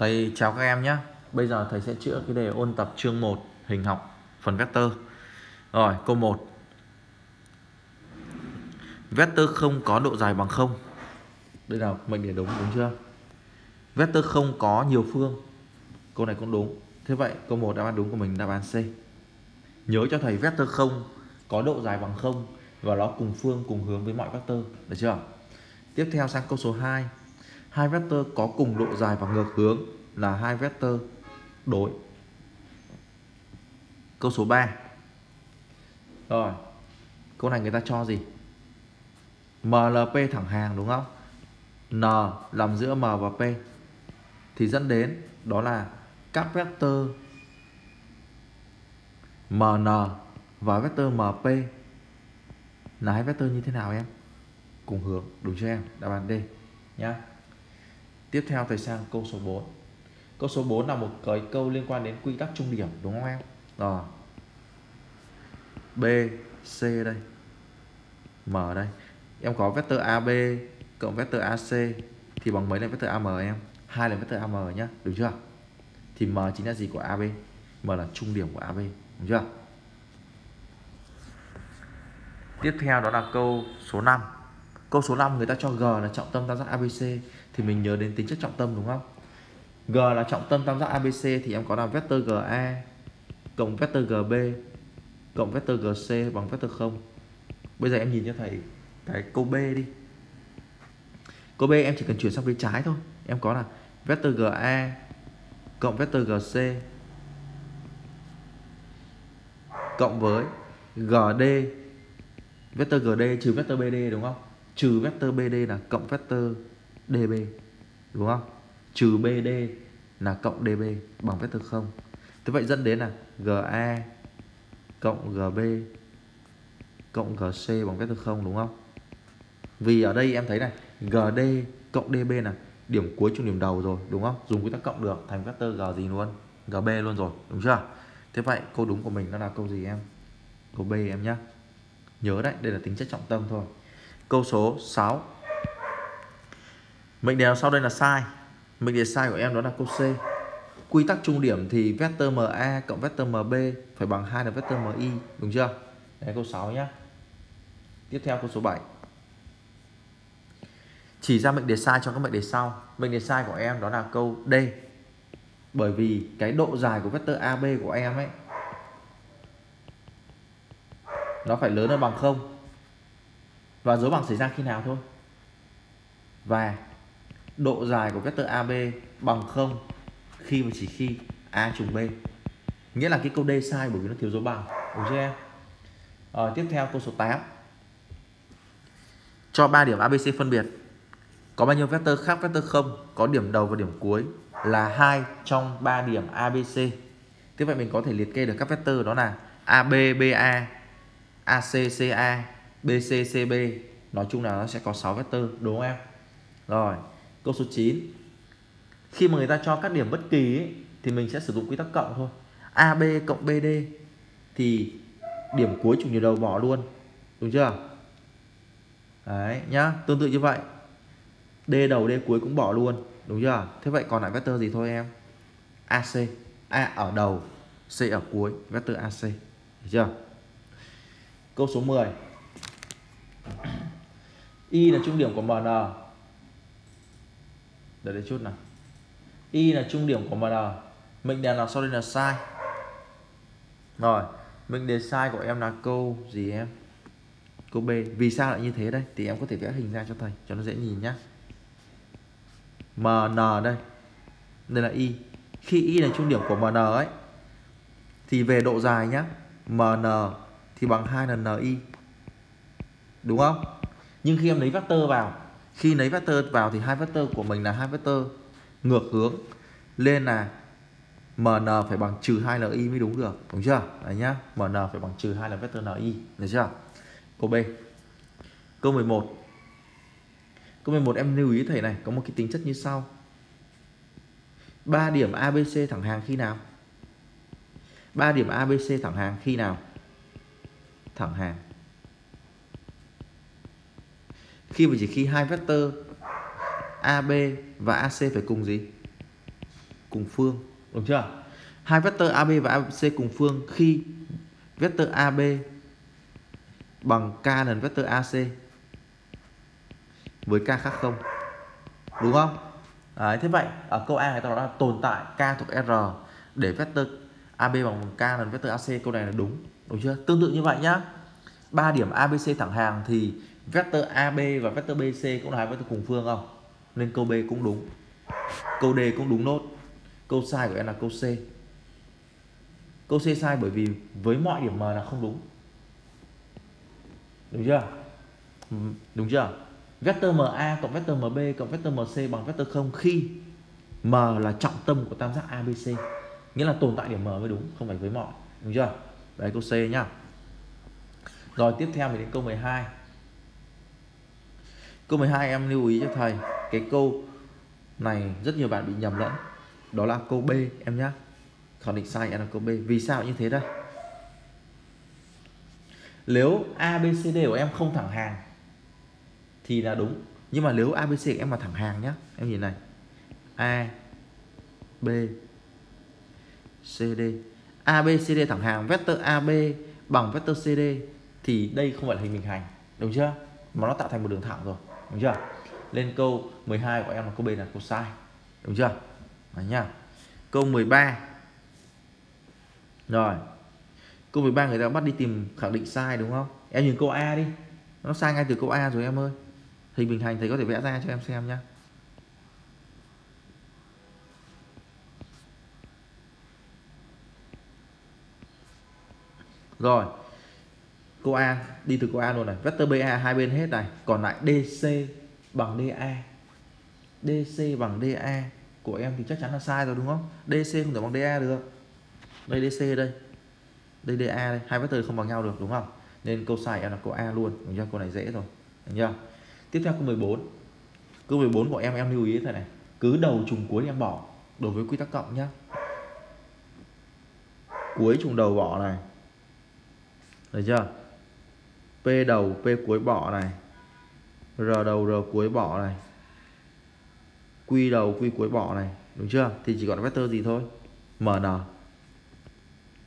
Thầy chào các em nhé. Bây giờ thầy sẽ chữa cái đề ôn tập chương 1 Hình học, phần vector. Rồi, câu 1 Vector không có độ dài bằng 0 Đây nào, mệnh đề đúng đúng chưa? Vector không có nhiều phương. Câu này cũng đúng. Thế vậy, câu 1 đáp án đúng của mình, đáp án C. Nhớ cho thầy, vector không có độ dài bằng 0 Và nó cùng phương, cùng hướng với mọi vector. Được chưa? Tiếp theo sang câu số 2 hai vector có cùng độ dài và ngược hướng là hai vector đối. Câu số 3 rồi, câu này người ta cho gì? MLP thẳng hàng, đúng không? N nằm giữa M và P. Thì dẫn đến đó là các vector MN và vector MP là hai vector như thế nào em? Cùng hướng, đúng chưa em? Đáp án D, nhá. Tiếp theo thầy sang câu số 4 Câu số 4 là một cái câu liên quan đến quy tắc trung điểm đúng không em? Rồi B, C đây M đây Em có vector AB cộng vector AC Thì bằng mấy lần vector AM em? hai lần vector AM nhá, đúng chưa? Thì M chính là gì của AB? M là trung điểm của AB, đúng chưa? Tiếp theo đó là câu số 5 Câu số 5 người ta cho G là trọng tâm tam giác ABC thì mình nhớ đến tính chất trọng tâm, đúng không? G là trọng tâm tam giác ABC thì em có là vector GA cộng vector GB cộng vector GC bằng vector 0. Bây giờ em nhìn cho thầy cái câu B đi. Câu B em chỉ cần chuyển sang phía trái thôi. Em có là vector GA cộng vector GC cộng với GD vector GD trừ vector BD đúng không? Trừ vector BD là cộng vector DB đúng không? Trừ BD là cộng DB bằng vector 0. Thế vậy dẫn đến là GA cộng GB cộng GC bằng vector 0 đúng không? Vì ở đây em thấy này, GD cộng DB là điểm cuối chung điểm đầu rồi đúng không? Dùng quy tắc cộng được thành vector G gì luôn? GB luôn rồi, đúng chưa? Thế vậy câu đúng của mình nó là câu gì em? Câu B em nhé. Nhớ đấy, đây là tính chất trọng tâm thôi. Câu số 6 Mệnh đề sau đây là sai. Mệnh đề sai của em đó là câu C. Quy tắc trung điểm thì vector MA cộng vector MB phải bằng 2 là vector MI Đúng chưa? Đấy, câu 6 nhá. Tiếp theo câu số 7 Chỉ ra mệnh đề sai cho các mệnh đề sau. Mệnh đề sai của em đó là câu D. Bởi vì cái độ dài của vector AB của em ấy, Nó phải lớn hơn bằng 0 Và dấu bằng xảy ra khi nào thôi. Và độ dài của vector AB bằng 0 khi và chỉ khi A trùng B. Nghĩa là cái câu D sai bởi vì nó thiếu dấu bằng. Đúng chưa em? À, tiếp theo câu số 8. Cho 3 điểm ABC phân biệt. Có bao nhiêu vector khác vector 0 có điểm đầu và điểm cuối là 2 trong 3 điểm ABC. Thế vậy mình có thể liệt kê được các vector đó là AB, BA, AC, CA, BC, CB. Nói chung là nó sẽ có 6 vector đúng không em? Rồi, Câu số 9 Khi mà người ta cho các điểm bất kỳ ấy, Thì mình sẽ sử dụng quy tắc cộng thôi. AB cộng BD Thì điểm cuối trùng điểm đầu bỏ luôn. Đúng chưa? Đấy nhá. Tương tự như vậy. D đầu D cuối cũng bỏ luôn. Đúng chưa? Thế vậy còn lại vector gì thôi em? AC A ở đầu C ở cuối Vector AC Được chưa? Câu số 10 Y là trung điểm của MN để đây chút nào. Y là trung điểm của mn mệnh đề nào sau đây là sai? Rồi, mệnh đề sai của em là câu gì em? Câu b. Vì sao lại như thế đây? Thì em có thể vẽ hình ra cho thầy, cho nó dễ nhìn nhá. Mn đây. Đây là y. Khi y là trung điểm của mn ấy, thì về độ dài nhá. Mn thì bằng 2 lần ni đúng không? Nhưng khi em lấy vector vào khi lấy vector vào thì hai vector của mình là hai vector ngược hướng lên là mn phải bằng trừ 2 li mới đúng được, đúng chưa? Đấy nhá mn phải bằng trừ 2 là vector ni được chưa? Câu b. Câu 11 câu 11 em lưu ý thầy này, có một cái tính chất như sau. Ba điểm ABC thẳng hàng khi nào? Ba điểm ABC thẳng hàng khi nào? Thẳng hàng khi và chỉ khi hai vector AB và AC phải cùng gì? Cùng phương. Đúng chưa? Hai vectơ AB và AC cùng phương khi vectơ AB bằng k lần vectơ AC với k khác không? Đúng không? Đấy, thế vậy ở câu A người ta nói là tồn tại k thuộc R để vectơ AB bằng k lần vectơ AC câu này là đúng. Đúng chưa? Tương tự như vậy nhá. Ba điểm ABC thẳng hàng thì vector AB và vector BC cũng là hai vector cùng phương không? Nên câu B cũng đúng. Câu D cũng đúng nốt. Câu sai của em là câu C. Câu C sai bởi vì với mọi điểm M là không đúng. Đúng chưa? Ừ, đúng chưa? Vector MA cộng vector MB cộng vector MC bằng vector 0 khi M là trọng tâm của tam giác ABC nghĩa là tồn tại điểm M mới đúng, không phải với mọi. Đúng chưa? Đấy, câu C nhá. Rồi, tiếp theo mình đến câu 12 câu 12 em lưu ý cho thầy, cái câu này rất nhiều bạn bị nhầm lẫn. Đó là câu B em nhé khẳng định sai em là câu B. Vì sao như thế đây? Nếu ABCD của em không thẳng hàng, thì là đúng. Nhưng mà nếu ABC của em mà thẳng hàng nhé em nhìn này. A B CD ABCD thẳng hàng, vector AB bằng vector CD thì đây không phải là hình bình hành. Đúng chưa? Mà nó tạo thành một đường thẳng rồi đúng chưa? Lên câu 12 của em là câu B là câu sai. Đúng chưa? Đấy nhá. Câu 13 rồi. Câu 13 người ta bắt đi tìm khẳng định sai, đúng không? Em nhìn câu A đi. Nó sai ngay từ câu A rồi em ơi. Hình bình hành thầy có thể vẽ ra cho em xem nhá. Rồi cô A, đi từ cô A luôn này. Vector BA hai bên hết này. Còn lại DC bằng DA DC bằng DA của em thì chắc chắn là sai rồi, đúng không? DC không thể bằng DA được. Đây DC đây. Đây DA đây. Hai vector không bằng nhau được, đúng không? Nên câu sai em là câu A luôn. Đúng chưa câu này dễ rồi. Đúng chưa? Tiếp theo câu 14 câu 14 của em em lưu ý thế này. Cứ đầu trùng cuối em bỏ đối với quy tắc cộng nhá. Cuối trùng đầu bỏ này. Được chưa? P đầu P cuối bỏ này. R đầu R cuối bỏ này. Q đầu Q cuối bỏ này. Đúng chưa? Thì chỉ còn vector gì thôi? MN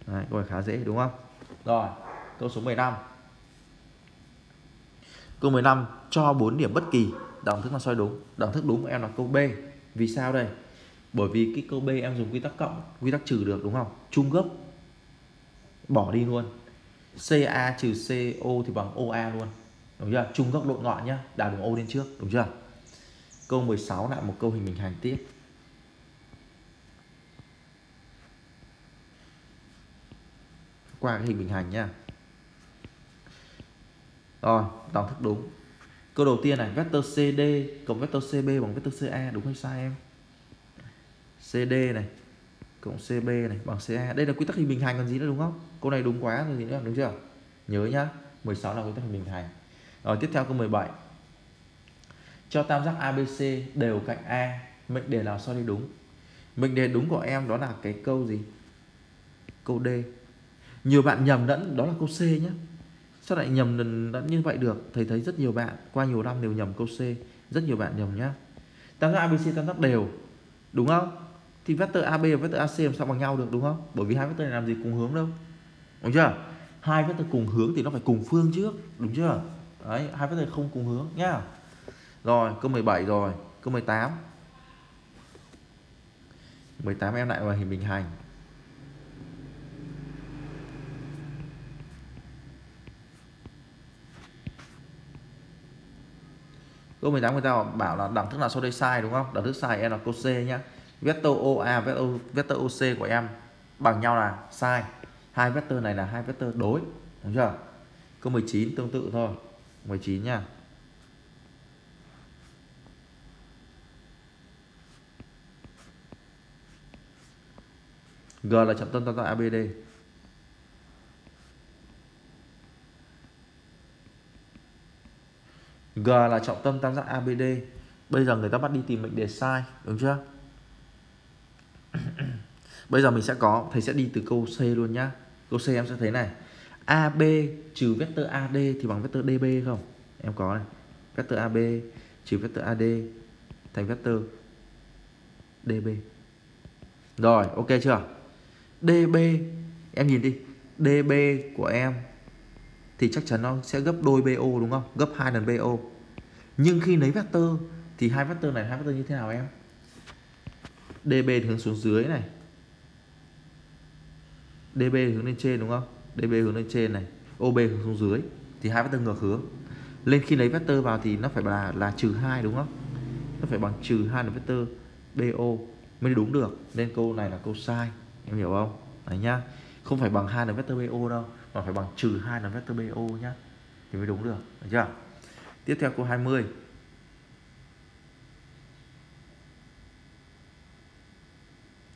Đấy, câu này khá dễ đúng không? Rồi câu số 15 câu 15 cho 4 điểm bất kỳ. Đẳng thức là soi đúng. Đẳng thức đúng của em là câu B. Vì sao đây? Bởi vì cái câu B em dùng quy tắc cộng quy tắc trừ được đúng không? Chung gấp bỏ đi luôn. CA trừ CO thì bằng OA luôn. Đúng chưa? Chung góc độ ngọn nhá, đào đường O lên trước, đúng chưa? Câu 16 lại một câu hình bình hành tiếp. Qua cái hình bình hành nhá. Rồi, đọc thức đúng. Câu đầu tiên này, vector CD cộng vector CB bằng vector CA đúng hay sai em? CD này cộng CB này bằng CA đây là quy tắc hình bình hành còn gì nữa đúng không? Câu này đúng quá rồi gì nữa đúng chưa? Nhớ nhá 16 là quy tắc hình bình hành rồi, tiếp theo câu 17 cho tam giác ABC đều cạnh A, mệnh đề nào so đi đúng. Mệnh đề đúng của em đó là cái câu gì? Câu D. Nhiều bạn nhầm lẫn, đó là câu C nhé sao lại nhầm lẫn như vậy được? Thầy thấy rất nhiều bạn, qua nhiều năm đều nhầm câu C. Rất nhiều bạn nhầm nhá. Tam giác ABC tam giác đều, đúng không? Thì vector AB và vector AC làm sao bằng nhau được, đúng không? Bởi vì hai vector này làm gì cùng hướng đâu đúng chưa? Hai vectơ cùng hướng thì nó phải cùng phương trước đúng chưa? Đấy hai vectơ không cùng hướng nhá. Rồi câu 17 rồi câu 18 18 em lại vào hình bình hành. Câu 18 người ta bảo là đẳng thức nào sau đây sai đúng không? Đẳng thức sai em là câu C nhá. Vector OA vector, vector OC của em bằng nhau là sai hai vector này là hai vector đối, đúng chưa? Câu 19 tương tự thôi. 19 nha. G là trọng tâm tam giác ABD G là trọng tâm tam giác ABD Bây giờ người ta bắt đi tìm mệnh đề sai, Đúng chưa? Bây giờ mình sẽ có, Thầy sẽ đi từ câu C luôn nhá. Câu C em sẽ thấy này. AB trừ vector AD thì bằng vector DB không? Em có này. Vector AB trừ vector AD thành vector DB rồi, ok chưa? DB em nhìn đi. DB của em thì chắc chắn nó sẽ gấp đôi BO đúng không? Gấp hai lần BO nhưng khi lấy vector thì hai vector này, hai vector như thế nào em? DB hướng xuống dưới này. DB hướng lên trên, đúng không? DB hướng lên trên này OB hướng xuống dưới, thì hai vectơ ngược hướng. Lên khi lấy vector vào thì nó phải là là trừ hai, đúng không? Nó phải bằng trừ hai lần vector BO mới đúng được. Nên câu này là câu sai, em hiểu không? Đấy nhá. Không phải bằng hai lần vector BO đâu, mà phải bằng trừ hai lần vector BO nhá, thì mới đúng được được chưa? Tiếp theo câu 20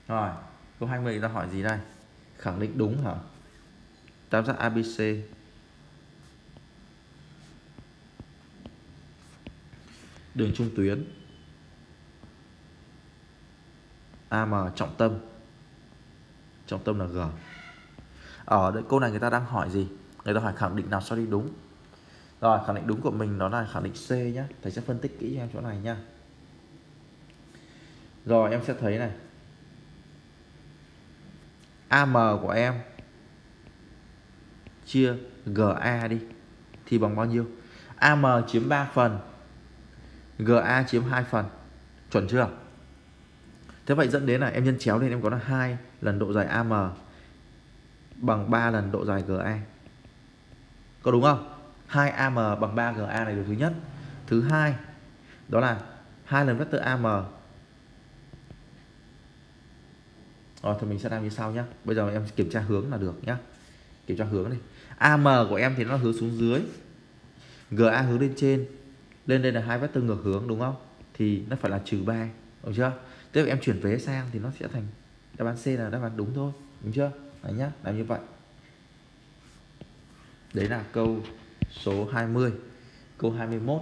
rồi, câu 20 ta hỏi gì đây? Khẳng định đúng hả? Tam giác ABC đường trung tuyến. AM trọng tâm. Trọng tâm là G. Ở đây, câu này người ta đang hỏi gì? Người ta hỏi khẳng định nào sao đi đúng. Rồi, khẳng định đúng của mình đó là khẳng định C nhé thầy sẽ phân tích kỹ cho em chỗ này nha rồi, em sẽ thấy này. AM của em. Chia GA đi. Thì bằng bao nhiêu? AM chiếm 3 phần. GA chiếm 2 phần. Chuẩn chưa? Thế vậy dẫn đến là em nhân chéo lên, em có là 2 lần độ dài AM bằng 3 lần độ dài GA có đúng không? 2 AM bằng 3 GA này điều thứ nhất. Thứ hai, đó là hai lần vectơ AM Ờ, rồi thì mình sẽ làm như sau nhé bây giờ em kiểm tra hướng là được nhé kiểm tra hướng đi. AM của em thì nó hướng xuống dưới. GA hướng lên trên. Lên đây là hai vectơ ngược hướng, đúng không? Thì nó phải là trừ 3 đúng chưa? Tiếp em chuyển vế sang thì nó sẽ thành đáp án C là đáp án đúng thôi, đúng chưa? Đấy nhá, làm như vậy. Đấy là câu số 20 câu 21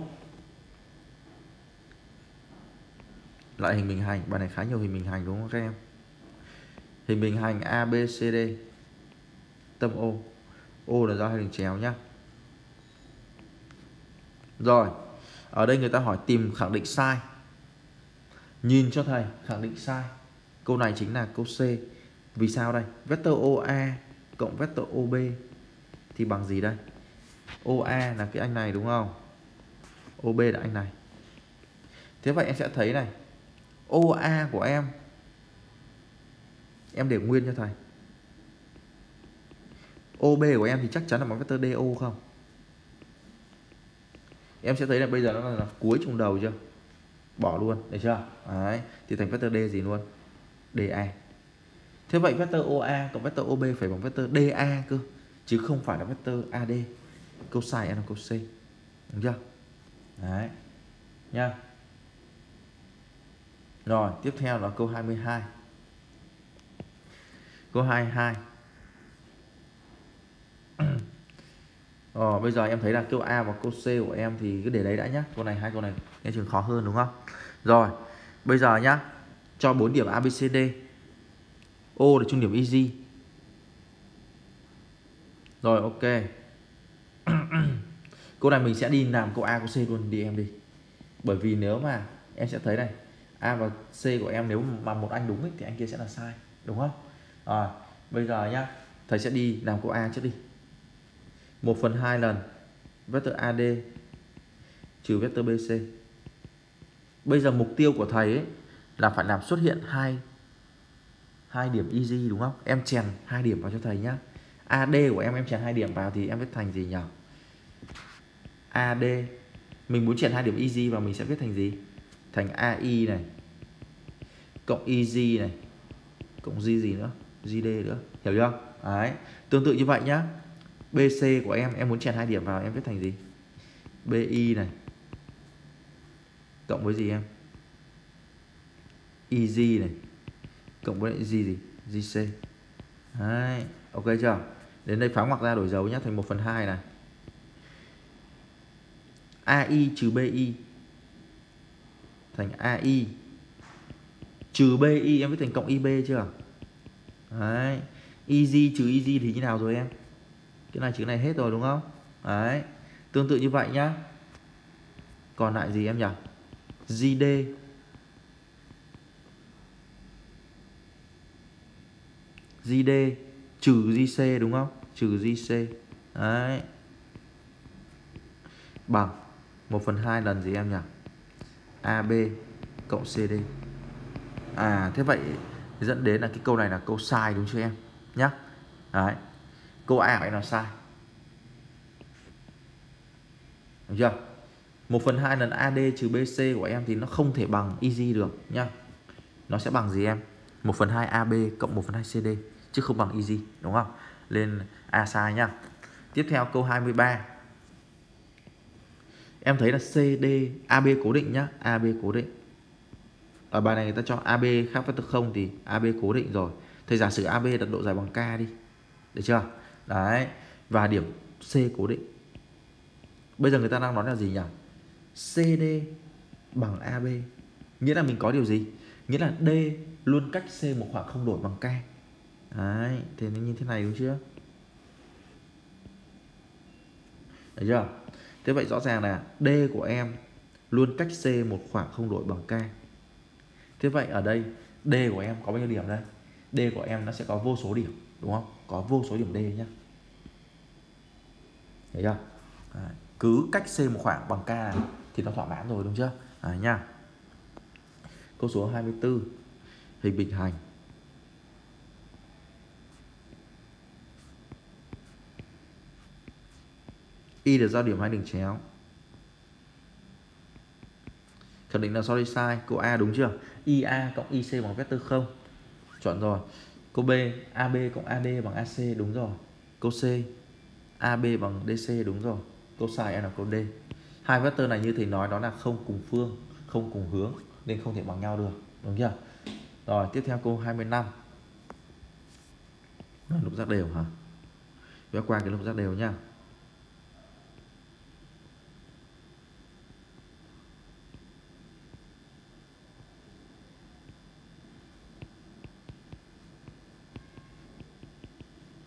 lại hình bình hành, bài này khá nhiều hình bình hành, đúng không các em? Hình bình hành ABCD tâm O. O là do hai đường chéo nhá. Rồi, ở đây người ta hỏi tìm khẳng định sai. Nhìn cho thầy, khẳng định sai. Câu này chính là câu C. Vì sao đây? Vector OA cộng vector OB thì bằng gì đây? OA là cái anh này đúng không? OB là anh này. Thế vậy em sẽ thấy này. OA của em em để nguyên cho thầy OB của em thì chắc chắn là bằng vector DO không? Em sẽ thấy là bây giờ nó là, là cuối trùng đầu chưa? Bỏ luôn được chưa? Đấy thì thành vector D gì luôn? DA thế vậy vector OA cộng vector OB phải bằng vector DA cơ chứ không phải là vector AD câu sai là câu C đúng chưa? Đấy nha rồi tiếp theo là câu 22 câu 22 Ờ, bây giờ em thấy là câu A và câu C của em thì cứ để đấy đã nhá. Câu này hai câu này nghe trường khó hơn đúng không? Rồi, bây giờ nhá, cho 4 điểm ABCD. O là trung điểm easy. Rồi ok. câu này mình sẽ đi làm câu A câu C luôn đi em đi. Bởi vì nếu mà em sẽ thấy này, A và C của em nếu mà một anh đúng ấy, thì anh kia sẽ là sai, đúng không? Rồi, bây giờ nhá, thầy sẽ đi làm câu A trước đi. 1 phần 2 lần vector AD trừ vector BC. Bây giờ mục tiêu của thầy ấy là phải làm xuất hiện hai hai điểm easy đúng không? Em chèn hai điểm vào cho thầy nhá. AD của em em chèn hai điểm vào thì em viết thành gì nhỉ? AD mình muốn chèn hai điểm easy vào mình sẽ viết thành gì? Thành AI này cộng EG này cộng gì gì nữa? GD nữa. Hiểu chưa? Đấy. Tương tự như vậy nhá. BC của em em muốn chèn hai điểm vào em viết thành gì? BI này. Cộng với gì em? EG này. Cộng với G gì? GC Đấy, ok chưa? Đến đây phá ngoặc ra đổi dấu nhé thành 1 phần 2 này. AI trừ BI thành AI trừ BI em viết thành cộng IB chưa? Đấy. easy, trừ easy thì như nào rồi em? Cái này chữ này hết rồi đúng không? Đấy. Tương tự như vậy nhá. Còn lại gì em nhỉ? GD gd trừ gc đúng không? Trừ gc đấy. Bằng. 1 phần 2 lần gì em nhỉ? AB cộng CD à thế vậy dẫn đến là cái câu này là câu sai đúng chưa em? Nhá. Đấy. Câu A của em là sai. Đúng chưa? 1 phần 2 lần AD trừ BC của em thì nó không thể bằng easy được, nhá. Nó sẽ bằng gì em? 1 phần 2 AB cộng 1 phần 2 CD chứ không bằng easy đúng không? Lên A sai nhá. Tiếp theo câu 23 em thấy là CD AB cố định nhá. AB cố định ở bài này người ta cho AB khác với thực không thì AB cố định rồi. Thầy giả sử AB đặt độ dài bằng K đi. Được chưa? Đấy. Và điểm C cố định. Bây giờ người ta đang nói là gì nhỉ? CD bằng AB nghĩa là mình có điều gì? Nghĩa là D luôn cách C một khoảng không đổi bằng K. Đấy. Thì nó như thế này đúng chưa? Được chưa? Thế vậy rõ ràng là D của em luôn cách C một khoảng không đổi bằng K thế vậy ở đây, D của em có bao nhiêu điểm đây? D của em nó sẽ có vô số điểm, đúng không? Có vô số điểm D nhé thấy chưa? Đấy. cứ cách C một khoảng bằng K này thì nó thỏa mãn rồi, đúng chưa? Đấy nha. Câu số 24 hình bình hành. Y được giao điểm hai đường chéo. Khẳng định là sorry sai. Câu A đúng chưa? IA cộng IC bằng vector 0 chọn rồi. Câu B AB cộng AD bằng AC đúng rồi. Câu C AB bằng DC đúng rồi. Câu sai là câu D. Hai vector này như thầy nói, đó là không cùng phương, không cùng hướng, nên không thể bằng nhau được. Đúng chưa? Rồi, tiếp theo câu 25 lục giác đều hả? Vẽ qua cái lục giác đều nhá.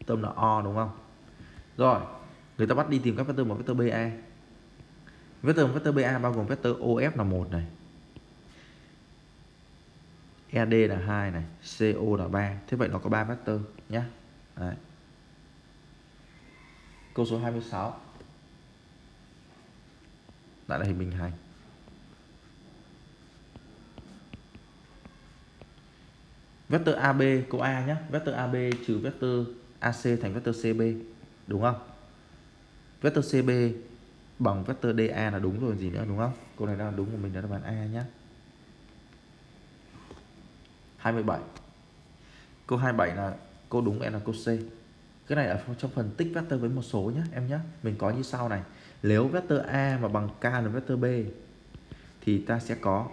Tâm là O, đúng không? Rồi, người ta bắt đi tìm các vector một, vector BA vector vector BA bao gồm vector OF là một này. ED là hai này CO là 3 thế vậy nó có 3 vector nhá. Đấy. câu số 26 lại là hình bình hành. Vector AB câu A nhé vector AB trừ vector AC thành vector CB đúng không? Vector CB bằng vector DA là đúng rồi, gì nữa, đúng không? Câu này là đúng của mình là đáp án A nhé 27 câu 27 là câu đúng em là câu C. Cái này ở trong phần tích vector với một số nhé em nhé mình có như sau này. Nếu vector A mà bằng K là vector B, thì ta sẽ có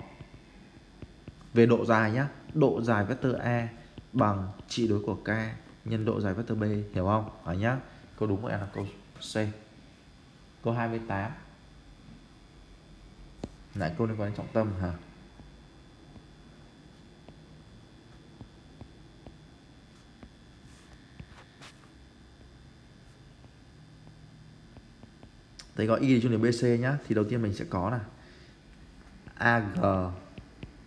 về độ dài nhé độ dài vector A bằng trị đối của K nhân độ dài vector B, hiểu không? Hỏi nhá. Câu đúng của em là câu C. Câu 28 lại câu liên quan đến trọng tâm hả? Đây có y chung điểm BC nhá. Thì đầu tiên mình sẽ có là AG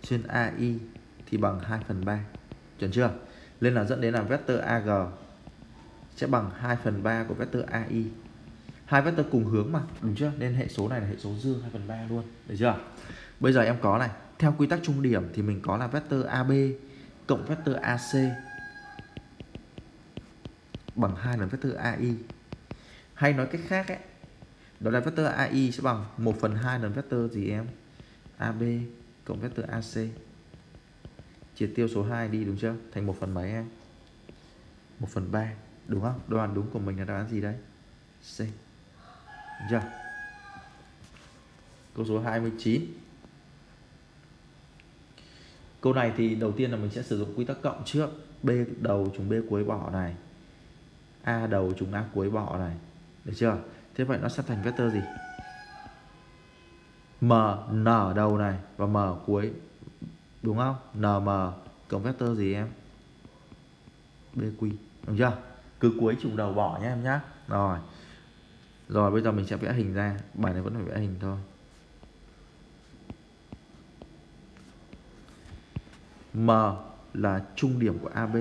trên AI thì bằng 2 phần 3 chuẩn chưa? Nên là dẫn đến là vector AG sẽ bằng 2 phần 3 của vector AI hai vector cùng hướng mà, đúng chưa? Nên hệ số này là hệ số dương 2 phần 3 luôn, được chưa? Bây giờ em có này, theo quy tắc trung điểm thì mình có là vector AB cộng vector AC bằng 2 lần vector AI hay nói cách khác ấy, đó là vector AI sẽ bằng 1 phần 2 lần vector gì em? AB cộng vector AC triệt tiêu số 2 đi, đúng chưa? Thành 1 phần mấy em? 1 phần 3 đúng không? Đáp án đúng của mình là đáp án gì đây C. Đúng chưa? Câu số 29 câu này thì đầu tiên là mình sẽ sử dụng quy tắc cộng trước. B đầu chúng B cuối bỏ này. A đầu chúng A cuối bỏ này. Được chưa? Thế vậy nó sẽ thành vector gì? M, N đầu này và M cuối đúng không? Nm cộng vector gì em? Bq đúng chưa? Cứ cuối trùng đầu bỏ nhé em nhá. Rồi. Rồi, bây giờ mình sẽ vẽ hình ra. Bài này vẫn phải vẽ hình thôi. M là trung điểm của AB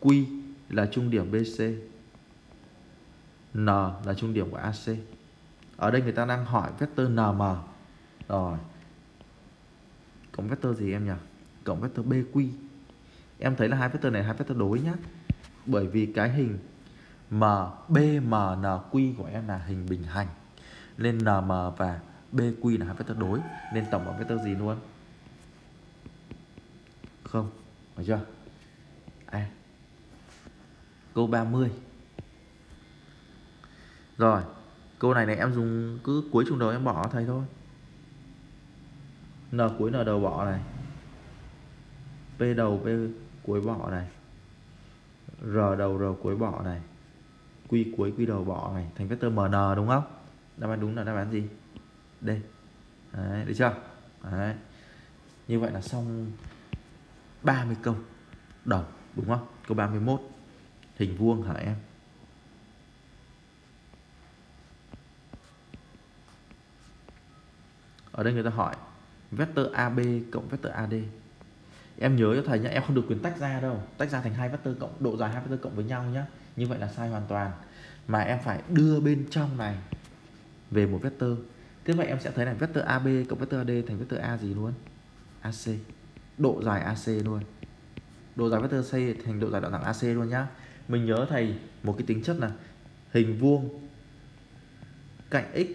Q là trung điểm BC N là trung điểm của AC ở đây người ta đang hỏi vector NM rồi cộng vector gì em nhỉ? Cộng vector BQ em thấy là hai vector này hai vector đối nhá. Bởi vì cái hình M, B, M, N, Q của em là hình bình hành. Nên NM và BQ là hai vector đối. Nên tổng bằng vector gì luôn? Không được chưa? À. câu 30 rồi, câu này này em dùng cứ cuối trung đầu em bỏ thầy thôi n cuối n đầu bỏ này. P đầu p cuối bỏ này. R đầu r cuối bỏ này. Q cuối q đầu bỏ này thành vectơ mn đúng không? Đáp án đúng là đáp án gì? D. Đấy, được chưa? Đấy. như vậy là xong 30 câu đầu đúng không? Câu 31 hình vuông hả em? Ở đây người ta hỏi vector AB cộng vector AD em nhớ cho thầy nhé em không được quyền tách ra đâu. Tách ra thành hai vector cộng, độ dài hai vector cộng với nhau nhé như vậy là sai hoàn toàn. Mà em phải đưa bên trong này về một vector. Thế vậy em sẽ thấy là vector AB cộng vector AD thành vector A gì luôn? AC độ dài AC luôn. Độ dài vector C thành độ dài đoạn thẳng AC luôn nhá. Mình nhớ thầy một cái tính chất là hình vuông cạnh x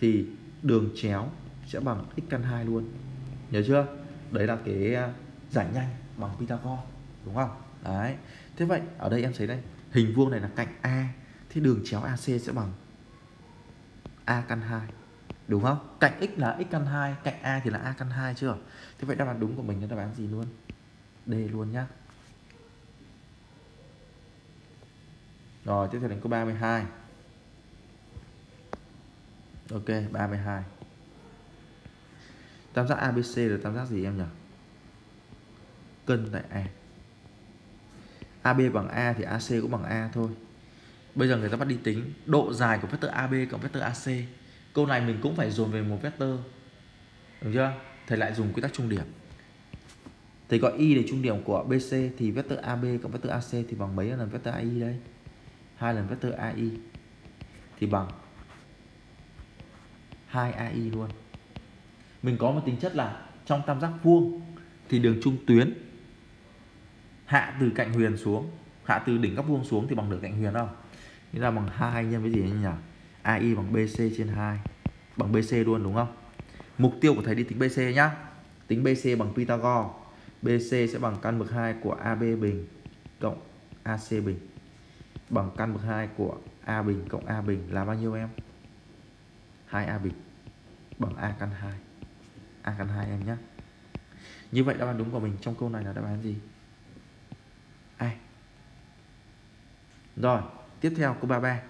thì đường chéo sẽ bằng x căn 2 luôn. Nhớ chưa? Đấy là cái à, giải nhanh bằng Pythagore, đúng không? Đấy. Thế vậy, ở đây em thấy đây hình vuông này là cạnh A thì đường chéo AC sẽ bằng A căn 2 đúng không? Cạnh x là x căn 2 cạnh A thì là A căn 2 chưa? Thế vậy đáp án đúng của mình là đáp án gì luôn? D luôn nhá. Rồi, tiếp theo đến câu 32 Ok 32 Tam giác ABC là tam giác gì em nhỉ? Cân tại A. AB bằng A thì AC cũng bằng A thôi. Bây giờ người ta bắt đi tính. Độ dài của vector AB cộng vector AC Câu này mình cũng phải dồn về một vector. Đúng chưa? Thầy lại dùng quy tắc trung điểm. Thầy gọi Y để trung điểm của BC Thì vector AB cộng vector AC Thì bằng mấy lần vector AI đây? Hai lần vector AI Thì bằng 2 AI luôn mình có một tính chất là trong tam giác vuông thì đường trung tuyến, hạ từ cạnh huyền xuống, hạ từ đỉnh góc vuông xuống thì bằng được cạnh huyền không nghĩa là bằng 2 nhân với gì nhỉ? AI bằng BC trên 2 bằng BC luôn đúng không? Mục tiêu của thầy đi tính BC nhá. Tính BC bằng Pythagore BC sẽ bằng căn bậc 2 của AB bình cộng AC bình. Bằng căn bậc 2 của A bình cộng A bình là bao nhiêu em? 2A bình bằng A căn 2 A căn 2 em nhé Như vậy đáp án đúng của mình trong câu này là đáp án gì? A. Rồi, Tiếp theo câu 33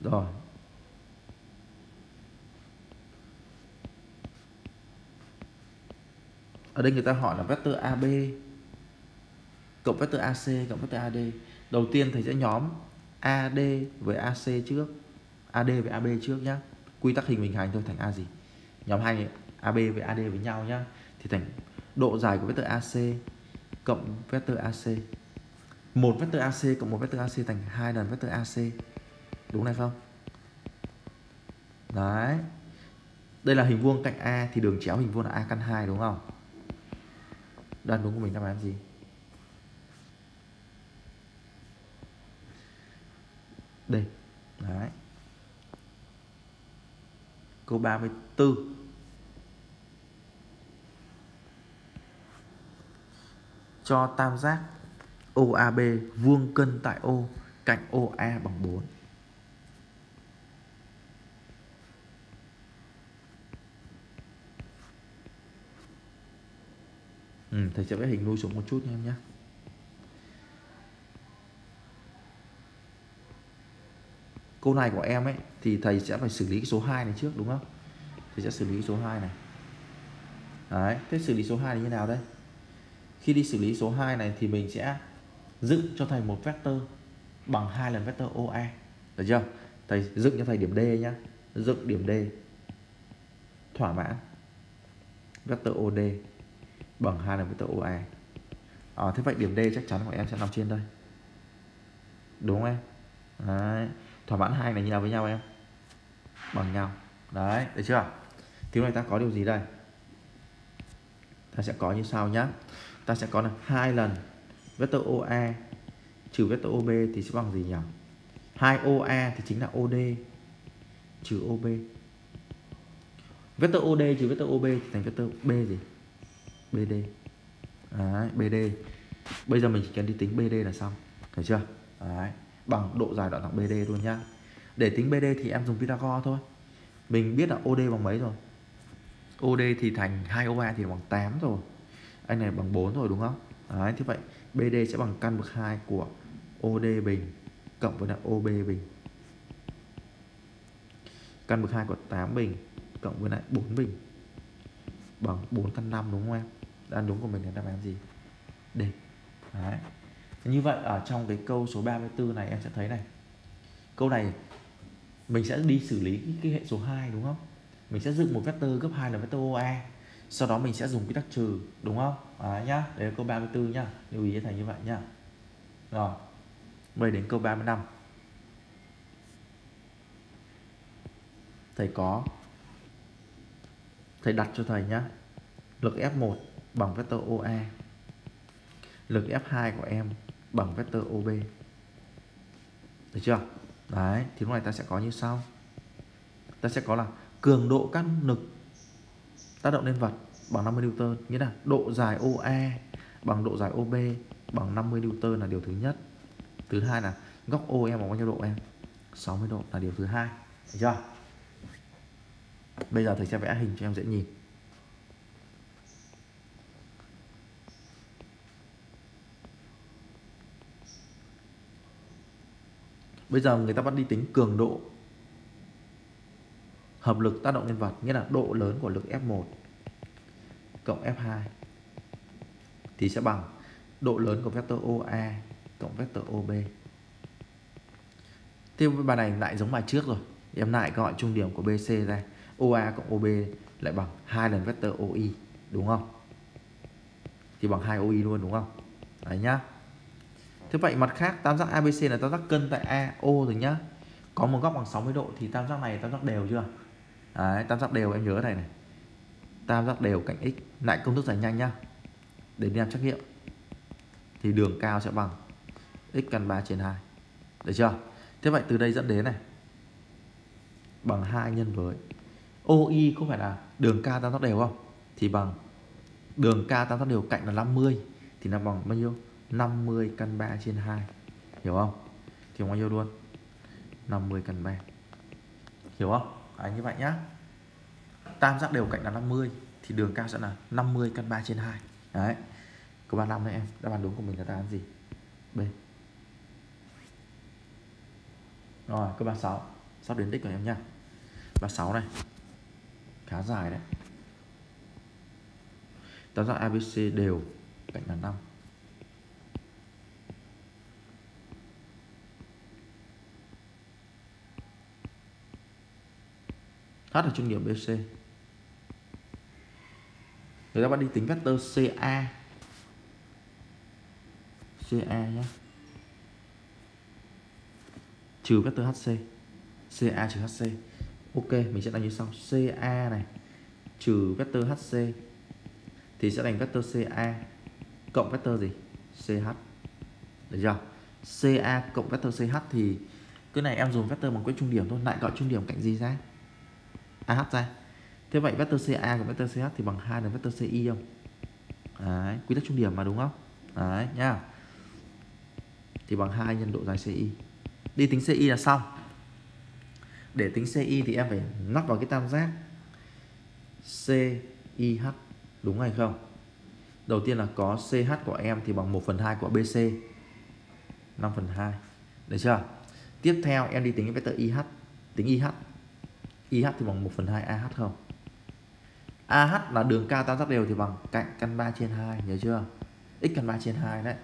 Rồi. Ở đây người ta hỏi là vector AB cộng vector AC cộng vector AD Đầu tiên thầy sẽ nhóm AD với AC trước AD với AB trước nhé quy tắc hình bình hành thôi, thành A gì? Nhóm hai AB với AD với nhau nhá. Thì thành độ dài của vector AC cộng vector AC một vector AC cộng một vector AC thành hai lần vector AC đúng này không? Đấy. Đây là hình vuông cạnh A thì đường chéo hình vuông là A căn 2 đúng không? Đoán đúng của mình đáp án gì? Đây. Đấy câu 34 cho tam giác OAB vuông cân tại O cạnh OA bằng 4 ừ, thầy sẽ vẽ hình nuôi xuống một chút nha em nhé. Câu này của em ấy thì thầy sẽ phải xử lý cái số 2 này trước đúng không? Thầy sẽ xử lý số 2 này. Đấy thế xử lý số 2 là như nào đây? Khi đi xử lý số 2 này thì mình sẽ dựng cho thầy một vector bằng hai lần vector oe được chưa? Thầy dựng cho thầy điểm D nhá. Dựng điểm D. Thỏa mãn. Vector OD bằng hai lần vector oe. à, ờ, thế vậy điểm D chắc chắn của em sẽ nằm trên đây. Đúng không em? Đấy thỏa mãn hai này như nào với nhau em. Bằng nhau. Đấy được chưa? Thì này ta có điều gì đây? Ta sẽ có như sau nhá. Ta sẽ có là hai lần vector OA trừ vector OB thì sẽ bằng gì nhỉ? 2OA thì chính là OD trừ OB vector OD trừ vector OB thì thành vector B gì? BD Đấy, BD bây giờ mình chỉ cần đi tính BD là xong. Thấy chưa? Đấy, bằng độ dài đoạn thẳng BD luôn nhá để tính BD thì em dùng Pythagore thôi. Mình biết là OD bằng mấy rồi? OD thì thành 2OA thì bằng 8 rồi. Anh này bằng 4 rồi đúng không? Đấy, thế vậy BD sẽ bằng căn bậc 2 của OD bình cộng với là OB bình. Căn bậc 2 của 8 bình cộng với lại 4 bình bằng 4 căn 5 đúng không em? Đáp án đúng của mình là đáp án gì? D. Đấy như vậy ở trong cái câu số 34 này em sẽ thấy này. Câu này mình sẽ đi xử lý cái, cái hệ số 2 đúng không? Mình sẽ dựng một vector gấp 2 là vector OA sau đó mình sẽ dùng quy tắc trừ đúng không? À, nhá đấy là câu 34 nhá lưu ý thành như vậy nhá. Rồi mời đến câu 35 thầy có thầy đặt cho thầy nhá lực F1 bằng vector OA lực F2 của em bằng vector OB được chưa? Đấy, thì lúc này ta sẽ có như sau. Ta sẽ có là cường độ các lực tác động lên vật bằng 50 Newton. Nghĩa là độ dài OE bằng độ dài OB bằng 50 Newton là điều thứ nhất. Thứ hai là góc OE bằng bao nhiêu độ em? 60 độ là điều thứ hai. Được chưa? Bây giờ thầy sẽ vẽ hình cho em dễ nhìn. Bây giờ người ta bắt đi tính cường độ. Hợp lực tác động lên vật, nghĩa là độ lớn của lực F1 cộng F2 thì sẽ bằng độ lớn của vector OA cộng vector OB Thế bài này lại giống bài trước rồi. Em lại gọi trung điểm của BC ra. OA cộng OB lại bằng hai lần vector OI đúng không? Thì bằng 2 OI luôn, đúng không? Đấy nhá. Thế vậy mặt khác tam giác ABC là tam giác cân tại AO rồi nhá. Có một góc bằng 60 độ thì tam giác này tam giác đều chưa? Đấy, tam giác đều em nhớ này này. Tam giác đều cạnh x. Lại công thức giải nhanh nhá. Để đi làm trắc nghiệm. Thì đường cao sẽ bằng x căn 3 trên 2 được chưa? Thế vậy từ đây dẫn đến này. Bằng 2 nhân với OI có phải là đường cao tam giác đều không? Thì bằng đường cao tam giác đều cạnh là 50 thì là bằng bao nhiêu? 50 căn 3 trên 2 hiểu không? Thì bao nhiêu luôn. 50 căn 3 hiểu không? À, như vậy nhá. Tam giác đều cạnh là 50 thì đường cao sẽ là 50 căn 3 trên 2 đấy. Câu 35 đấy em đáp án đúng của mình là đáp án gì? B. Rồi câu 36 sắp đến đích của em nhá. 36 này. Khá dài đấy. Tam giác ABC đều cạnh là 5 H là trung điểm BC người ta bắt đi tính vector CA CA nhé trừ vector HC CA trừ HC Ok, mình sẽ làm như sau. CA này, trừ vector HC thì sẽ thành vector CA cộng vector gì? CH được chưa? CA cộng vector CH thì, cái này em dùng vector bằng quét trung điểm thôi. Lại gọi trung điểm cạnh gì ra? AH ra. Thế vậy vector CA của vector CH thì bằng hai lần vector CI không? Đấy, quy tắc trung điểm mà, đúng không? Đấy, nhá. Thì bằng hai nhân độ dài CI đi tính CI là xong. Để tính CI thì em phải nắp vào cái tam giác CIH đúng hay không? Đầu tiên là có CH của em thì bằng 1 phần 2 của BC 5 phần 2 được chưa? Tiếp theo em đi tính cái vector IH tính IH IH thì bằng 1 phần 2 AH không? AH là đường cao tam giác đều thì bằng cạnh căn 3 trên 2 nhớ chưa? X căn 3 trên 2 đấy.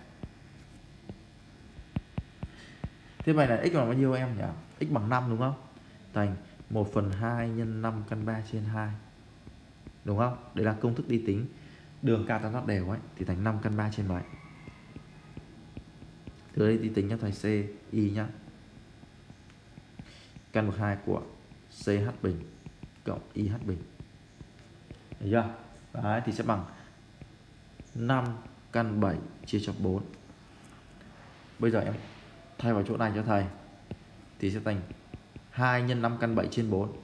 Thế vậy là x bằng bao nhiêu em nhỉ? X bằng 5 đúng không? Thành 1 phần 2 nhân 5 căn 3 trên 2 đúng không? Đây là công thức đi tính đường cao tam giác đều ấy, thì thành 5 căn 3 trên 7 từ đây đi tính cho thầy C, y nhá. Căn bậc 2 của CH bình cộng IH bình. Được chưa? Đấy, thì sẽ bằng 5 căn 7 chia cho 4 Bây giờ em thay vào chỗ này cho thầy, Thì sẽ thành 2 nhân 5 căn 7 trên 4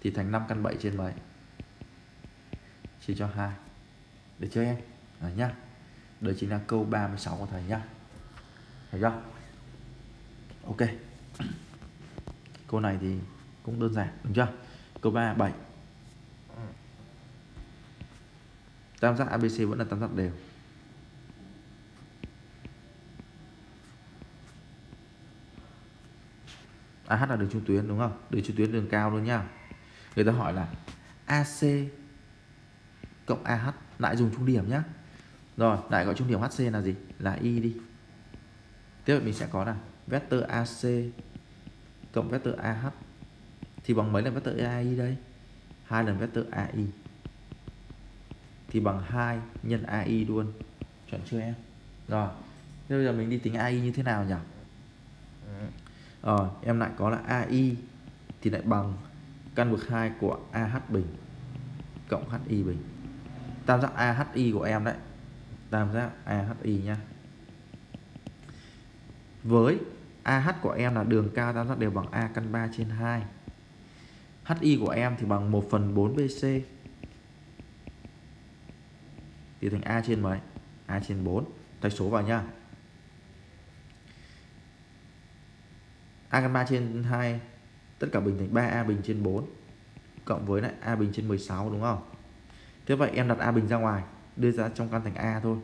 Thì thành 5 căn 7 trên mấy Chia cho 2 Được chưa em? Đấy nhá. Đấy chính là câu 36 của thầy nhá. Thấy chưa? Ok. Câu này thì cũng đơn giản đúng chưa? Câu 3 7 Tam giác ABC vẫn là tam giác đều AH là đường trung tuyến đúng không? Đường trung tuyến đường cao luôn nhá. Người ta hỏi là AC cộng AH lại dùng trung điểm nhá. Rồi, lại gọi trung điểm HC là gì? Là Y đi. Tiếp mình sẽ có là vector AC cộng vector AH thì bằng mấy lần vector AI đây? hai lần vector AI thì bằng 2 nhân AI luôn. Chuẩn chưa em? Rồi, bây giờ mình đi tính AI như thế nào nhỉ? Rồi, em lại có là AI thì lại bằng căn bậc 2 của AH bình cộng HI bình. Tam giác AHI của em đấy. Tam giác AHI nha. Với AH của em là đường cao tam giác đều bằng A căn 3 trên 2. HI của em thì bằng 1 phần 4 BC. Thì thành A trên mấy? A trên 4. Thay số vào nhá A căn 3 trên 2 tất cả bình thành 3A bình trên 4 cộng với lại A bình trên 16 đúng không? Thế vậy em đặt A bình ra ngoài, đưa ra trong căn thành A thôi.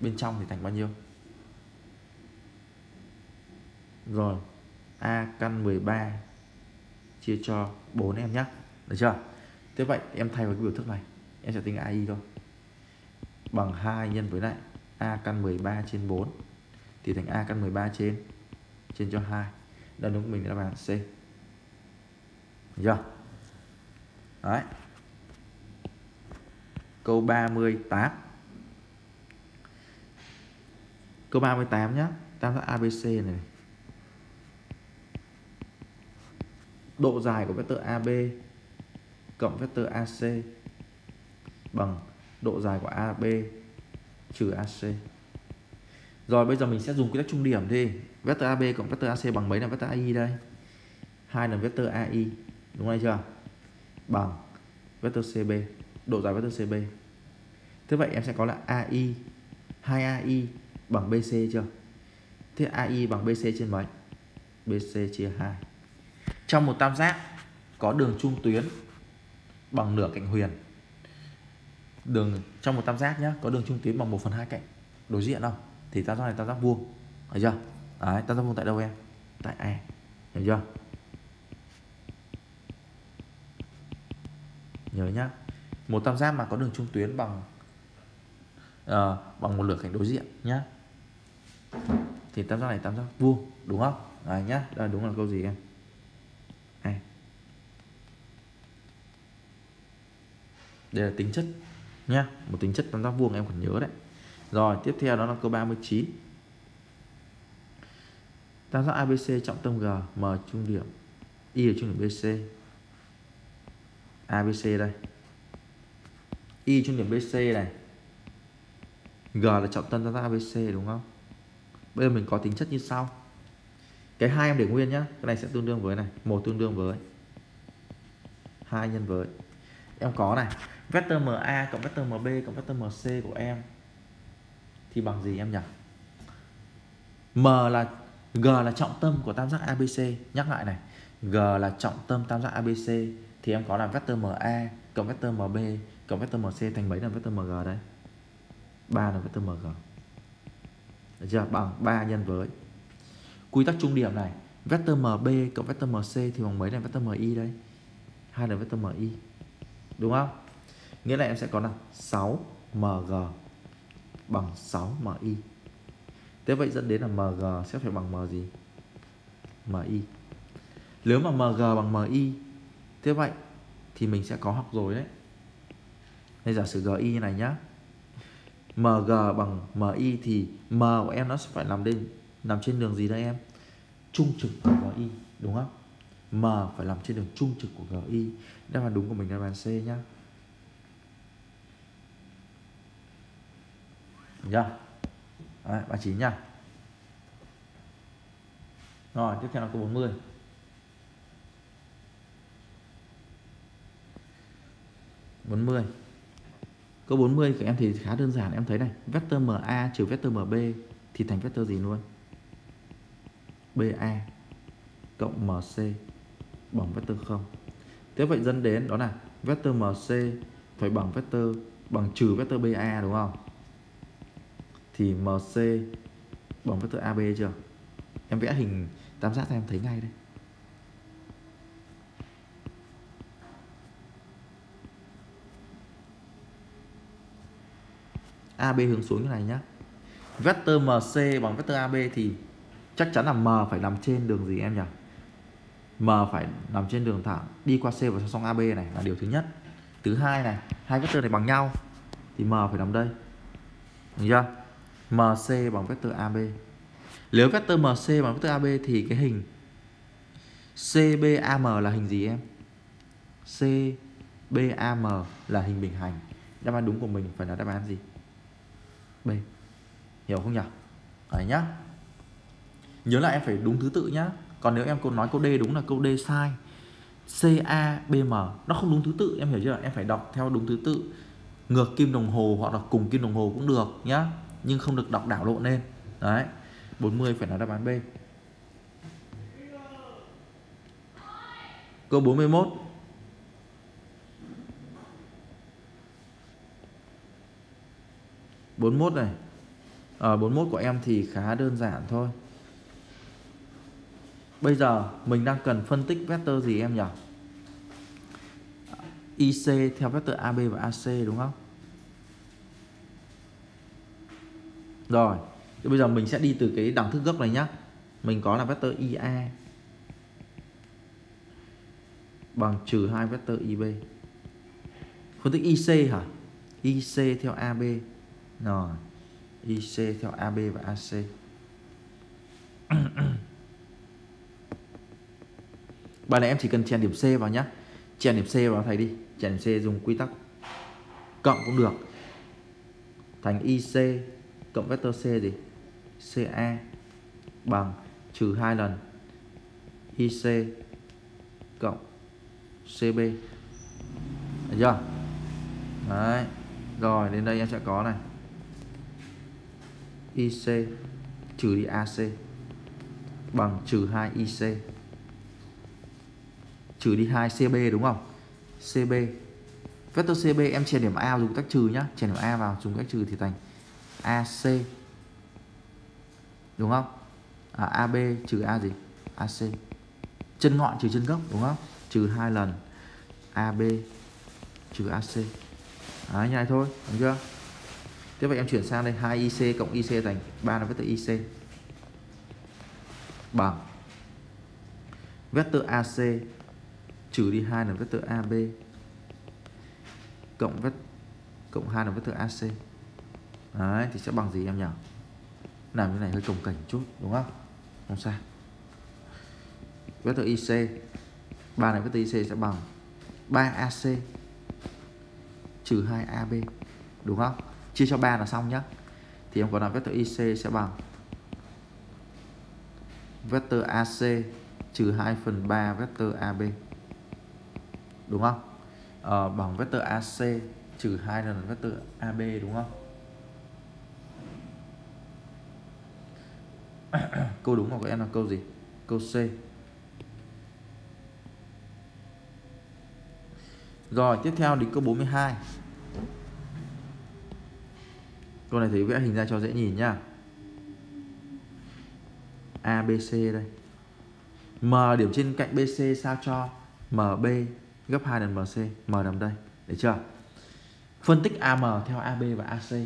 Bên trong thì thành bao nhiêu? Rồi, A căn 13 chia cho 4 em nhé. Được chưa? Thế vậy em thay vào cái biểu thức này, em sẽ tính AI thôi. Bằng 2 nhân với lại A căn 13 trên 4 thì thành A căn 13 trên trên cho 2 đáp đúng của mình là đáp án C. Được chưa? Đấy. Câu 38 câu 38 nhá. Tam giác ABC này. Độ dài của vectơ AB cộng vectơ AC bằng độ dài của AB trừ AC rồi bây giờ mình sẽ dùng quy tắc trung điểm đi vectơ AB cộng vectơ AC bằng mấy lần vectơ AI đây? hai lần vectơ AI. Đúng hay chưa? Bằng vectơ CB, độ dài vectơ CB. Thế vậy em sẽ có là AI 2AI bằng BC chưa? Thế AI bằng BC trên mấy? BC chia 2. Trong một tam giác có đường trung tuyến bằng nửa cạnh huyền. Đường trong một tam giác nhá, có đường trung tuyến bằng 1 phần 2 cạnh đối diện không? Thì tam giác này tam giác vuông. Được chưa? Đấy, tam giác vuông tại đâu em? Tại A. Hiểu chưa? Nhớ nhá. Một tam giác mà có đường trung tuyến bằng uh, bằng một nửa cạnh đối diện nhá. Thì tam giác này tam giác vuông, đúng không? Đấy nhá. Đây đúng là câu gì em? Đây là tính chất nhá, một tính chất tam giác vuông em còn nhớ đấy. Rồi, tiếp theo đó là câu 39. Tam giác ABC trọng tâm G, M trung điểm, Y là trung điểm BC. ABC đây. Y trung điểm BC này. G là trọng tâm tam giác ABC đúng không? Bây giờ mình có tính chất như sau. Cái hai em để nguyên nhá, cái này sẽ tương đương với này, một tương đương với hai nhân với em có này, vector MA cộng vector MB cộng vector MC của em thì bằng gì em nhỉ? M là G là trọng tâm của tam giác ABC Nhắc lại này G là trọng tâm tam giác ABC Thì em có là vector MA cộng vector MB cộng vector MC thành mấy lần vector MG đấy 3 là vector MG Được chưa? Bằng 3 nhân với Quy tắc trung điểm này Vector MB cộng vector MC thì bằng mấy lần vector MI đây hai lần vector MI Đúng không? Nghĩa là em sẽ có là 6 MG bằng 6 MI Thế vậy dẫn đến là MG sẽ phải bằng M gì? MI. Nếu mà MG bằng MI, thế vậy thì mình sẽ có học rồi đấy. Nên giả sử GI như này nhá. MG bằng MI thì M của em nó sẽ phải nằm lên nằm trên đường gì đây em? Trung trực của GI đúng không? M phải nằm trên đường trung trực của GI. Đáp án đúng của mình là đáp án C nhá. Nhá. Đấy, 39 nha, Rồi, tiếp theo là câu 40. bốn mươi. Câu 40 của em thì khá đơn giản em thấy này Vector MA trừ vector MB Thì thành vector gì luôn? BA Cộng MC Bằng vector 0 Thế vậy dẫn đến đó là Vector MC phải bằng vector Bằng trừ vector BA đúng không? Thì MC Bằng vector AB chưa? Em vẽ hình tam giác cho em thấy ngay đây. AB hướng xuống như này nhá. Vector MC bằng vector AB thì chắc chắn là M phải nằm trên đường gì em nhỉ? M phải nằm trên đường thẳng đi qua C và song song AB này là điều thứ nhất. Thứ hai này, hai vector này bằng nhau thì M phải nằm đây. Được chưa? MC bằng vector AB nếu vector MC bằng vector AB thì cái hình CBAM là hình gì em? CBAM là hình bình hành. Đáp án đúng của mình phải là đáp án gì? B. Hiểu không nhỉ? Đấy nhá. Nhớ là em phải đúng thứ tự nhá. Còn nếu em cô nói câu D đúng là câu D sai. Cabm Nó không đúng thứ tự, em hiểu chưa? Em phải đọc theo đúng thứ tự. Ngược kim đồng hồ hoặc là cùng kim đồng hồ cũng được nhá. Nhưng không được đọc đảo lộn lên. Đấy 40 phải là đáp án B. Câu 41 41 này. Ở ờ, 41 của em thì khá đơn giản thôi. Bây giờ mình đang cần phân tích vector gì em nhỉ? IC theo vector AB và AC đúng không? Rồi thì Bây giờ mình sẽ đi từ cái đẳng thức gốc này nhá. Mình có là vector IA Bằng trừ 2 vector IB. Phân tích IC hả? IC theo AB rồi IC theo AB và AC Bài này em chỉ cần chèn điểm C vào nhá, Chèn điểm C vào thầy đi. Chèn điểm C dùng quy tắc Cộng cũng được. Thành IC cộng vector C gì? CA bằng trừ hai lần IC cộng CB Được chưa? Đấy Rồi đến đây em sẽ có này. IC trừ đi AC bằng trừ 2 IC trừ đi 2 CB đúng không? CB vector CB em chèn điểm A dùng cách trừ nhá, chèn điểm A vào dùng cách trừ thì thành AC đúng không? À, AB trừ A gì? AC chân ngọn trừ chân gốc đúng không? Trừ hai lần AB trừ AC Đấy như này thôi, đúng chưa? Tiếp vậy em chuyển sang đây 2IC cộng IC thành 3 là vector IC bằng vector AC trừ đi 2 là vector AB cộng vector cộng 2 là vector AC. Đấy thì sẽ bằng gì em nhỉ? Làm như này hơi cồng cảnh chút đúng không? Không sao. Vector IC 3 này vector IC sẽ bằng 3AC trừ 2AB đúng không? chia cho 3 là xong nhá thì em có là vector IC sẽ bằng vector AC trừ 2 phần 3 vector AB đúng không à, bằng vector AC trừ 2 lần vector AB đúng không câu đúng của em là câu gì? Câu C. Rồi, tiếp theo đến câu 42 Câu này thầy vẽ hình ra cho dễ nhìn nhá. ABC đây. M điểm trên cạnh BC sao cho MB gấp 2 lần MC M nằm đây. Được chưa? Phân tích AM theo AB và AC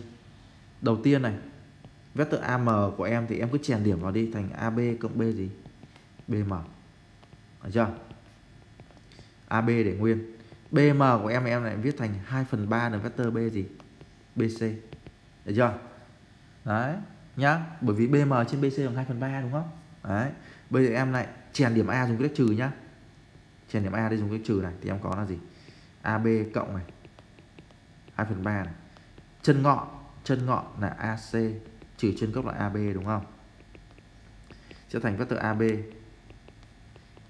Đầu tiên này Vector AM của em thì em cứ chèn điểm vào đi Thành AB cộng B gì? BM Được chưa? AB để nguyên. BM của em em lại viết thành 2 phần 3 là vector B gì? BC được chưa? Đấy, nhá. Bởi vì BM trên BC bằng 2 phần 3 đúng không? Đấy. Bây giờ em lại chèn điểm A dùng cái trừ nhá. Chèn điểm A đây dùng cái trừ này, thì em có là gì? AB cộng này. 2 phần 3 này. Chân ngọn chân ngọn là AC trừ trên góc là AB đúng không? Sẽ thành vectơ AB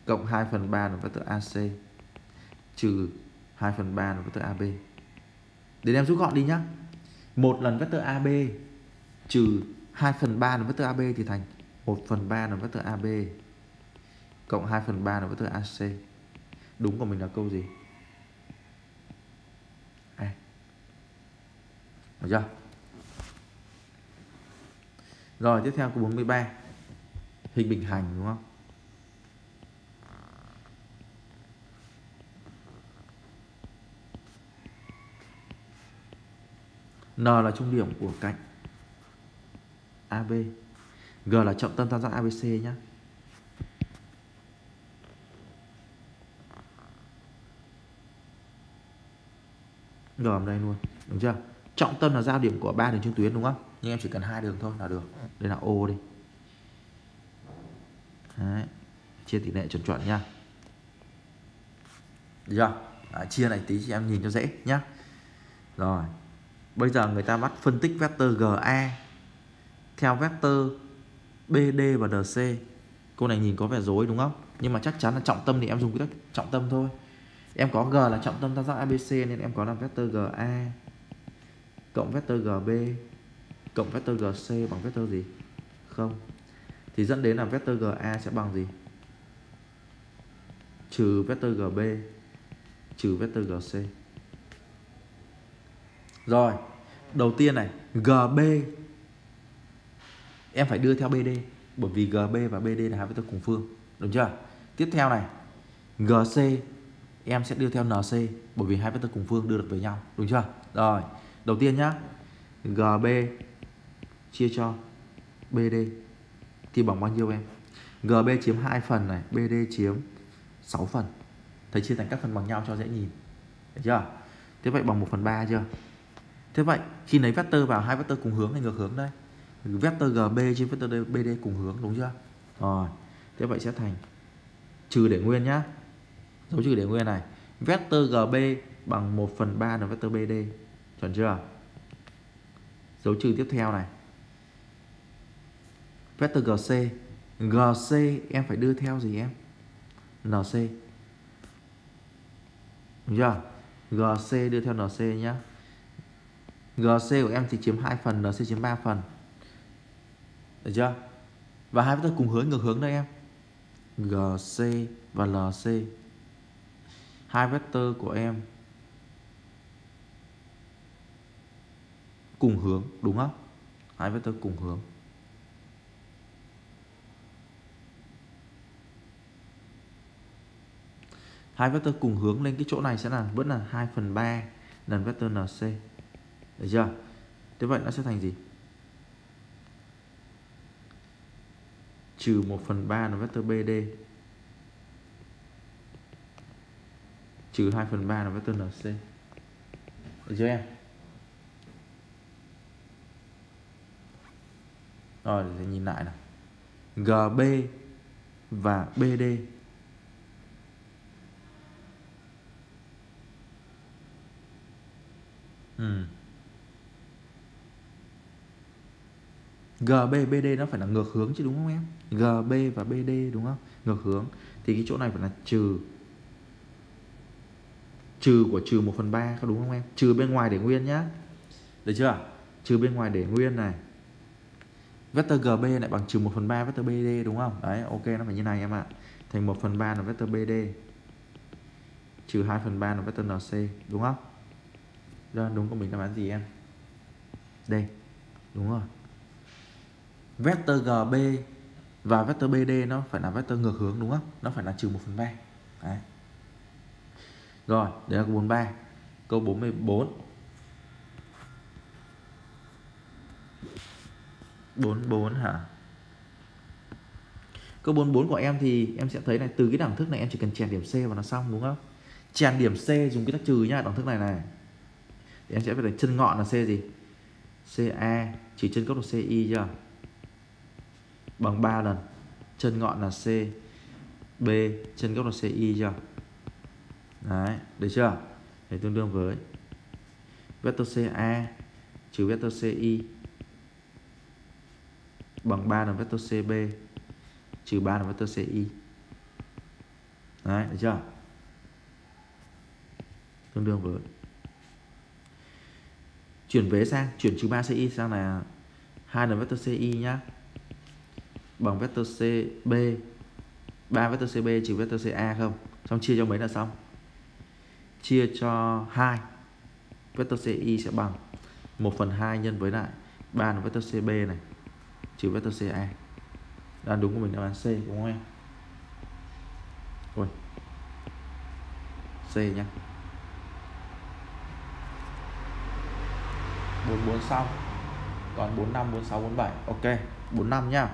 cộng 2 phần 3 là vectơ AC trừ 2 phần 3 là vectơ AB. Để em rút gọn đi nhá. Một lần vectơ AB trừ 2 phần 3 là vectơ AB thì thành 1 phần 3 là vectơ AB cộng 2 phần 3 là vectơ AC. Đúng của mình là câu gì? À. Được chưa? Rồi, tiếp theo câu 43 hình bình hành, đúng không? N là trung điểm của cạnh AB G là trọng tâm tam giác ABC nhé G ở đây luôn, Đúng chưa? Trọng tâm là giao điểm của ba đường trung tuyến đúng không? Nhưng em chỉ cần hai đường thôi là được. Đây là O đi. Đấy. Chia tỷ lệ chuẩn chuẩn nha. Được chưa? À, Chia này tí chị em nhìn cho dễ nhá. Rồi. Bây giờ người ta bắt phân tích vector GA theo vector BD và DC. Cô này nhìn có vẻ rối đúng không? Nhưng mà chắc chắn là trọng tâm thì em dùng cái trọng tâm thôi. Em có G là trọng tâm tam giác ABC nên em có là vector GA cộng vector GB cộng vector GC bằng vector gì? Không. Thì dẫn đến là vector GA sẽ bằng gì? Trừ vector GB trừ vector GC. Rồi, đầu tiên này, GB em phải đưa theo BD bởi vì GB và BD là hai vector cùng phương, đúng chưa? Tiếp theo này, GC em sẽ đưa theo NC bởi vì hai vector cùng phương đưa được với nhau, đúng chưa? Rồi, đầu tiên nhá. GB chia cho BD thì bằng bao nhiêu em? GB chiếm 2 phần này, BD chiếm 6 phần. Thầy chia thành các phần bằng nhau cho dễ nhìn. Được chưa? Thế vậy bằng 1 phần 3 chưa? Thế vậy khi lấy vector vào hai vector cùng hướng hay ngược hướng đây vector GB trên vector BD cùng hướng đúng chưa rồi thế vậy sẽ thành trừ để nguyên nhá dấu trừ để nguyên này vector GB bằng 1 phần 3 là vector BD chuẩn chưa dấu trừ tiếp theo này vector GC GC em phải đưa theo gì em NC đúng chưa GC đưa theo NC nhá GC của em thì chiếm 2 phần, NC chiếm 3 phần. Được chưa? Và hai vector cùng hướng ngược hướng đây em. GC và LC. Hai vector của em cùng hướng, đúng không? Hai vector cùng hướng. Hai vector cùng hướng lên cái chỗ này sẽ là vẫn là 2 phần 3 lần vector NC. Được chưa? Thế vậy nó sẽ thành gì? Trừ 1 phần 3 là vector BD Trừ 2 phần 3 là vector NC Được chưa em? Rồi để nhìn lại nào. GB và BD Ừ. GB BD nó phải là ngược hướng chứ đúng không em? GB và BD đúng không? Ngược hướng. Thì cái chỗ này phải là trừ. Trừ của trừ 1 phần 3 có đúng không em? Trừ bên ngoài để nguyên nhá. Được chưa? Trừ bên ngoài để nguyên này vector GB lại bằng trừ 1 phần 3 vector BD đúng không đấy ok nó phải như này em ạ thành 1 phần 3 là vector BD trừ 2 phần 3 là vector NC đúng không Đó, đúng của mình đáp án gì em đây đúng rồi vector GB và vector BD nó phải là vector ngược hướng đúng không? Nó phải là trừ 1 phần 3. Đấy. Rồi, đây là câu 43. Câu 44. 44 hả? Câu 44 của em thì em sẽ thấy này từ cái đẳng thức này em chỉ cần chèn điểm C vào là xong đúng không? Chèn điểm C dùng cái tắc trừ nhá, đẳng thức này này. Thì em sẽ phải chân ngọn là C gì? CA trừ chân gốc là CI chưa bằng 3 lần chân ngọn là C B chân gốc là CI chưa đấy được chưa để tương đương với vector CA trừ vector CI bằng 3 lần vector CB trừ 3 lần vector CI đấy, được chưa? Tương đương với chuyển vế sang, chuyển trừ 3 CI sang là 2 lần vector CI nhá. Bằng vector CB 3 vector CB trừ vector CA không? Xong chia cho mấy là xong? Chia cho 2 vector CI sẽ bằng 1 phần 2 nhân với lại 3 là vector CB này trừ vector CA đáp đúng của mình đáp án C, đúng không em? Ôi. C nhá. 44 xong còn 45 46 47 ok 45 nhá.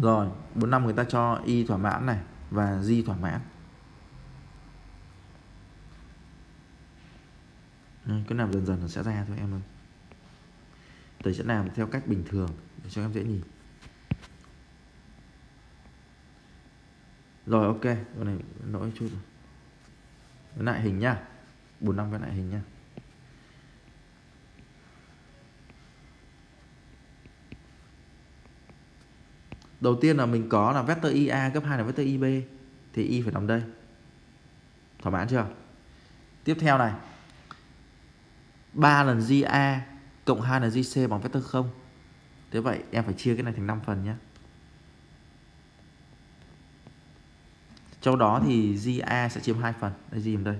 Rồi 45 người ta cho y thỏa mãn này và di thỏa mãn. Ừ, cứ làm dần dần nó sẽ ra thôi em ơi. Thầy sẽ làm theo cách bình thường để cho em dễ nhìn. Rồi, ok cái này lỗi chút với lại hình nhá 45 với lại hình nhá đầu tiên là mình có là vector IA gấp 2 là vector IB thì Y phải nằm đây. Thỏa mãn chưa? Tiếp theo này 3 lần GA cộng 2 lần GC bằng vector 0 thế vậy em phải chia cái này thành 5 phần nhé. Trong đó thì GA sẽ chiếm 2 phần. Đây gì đây.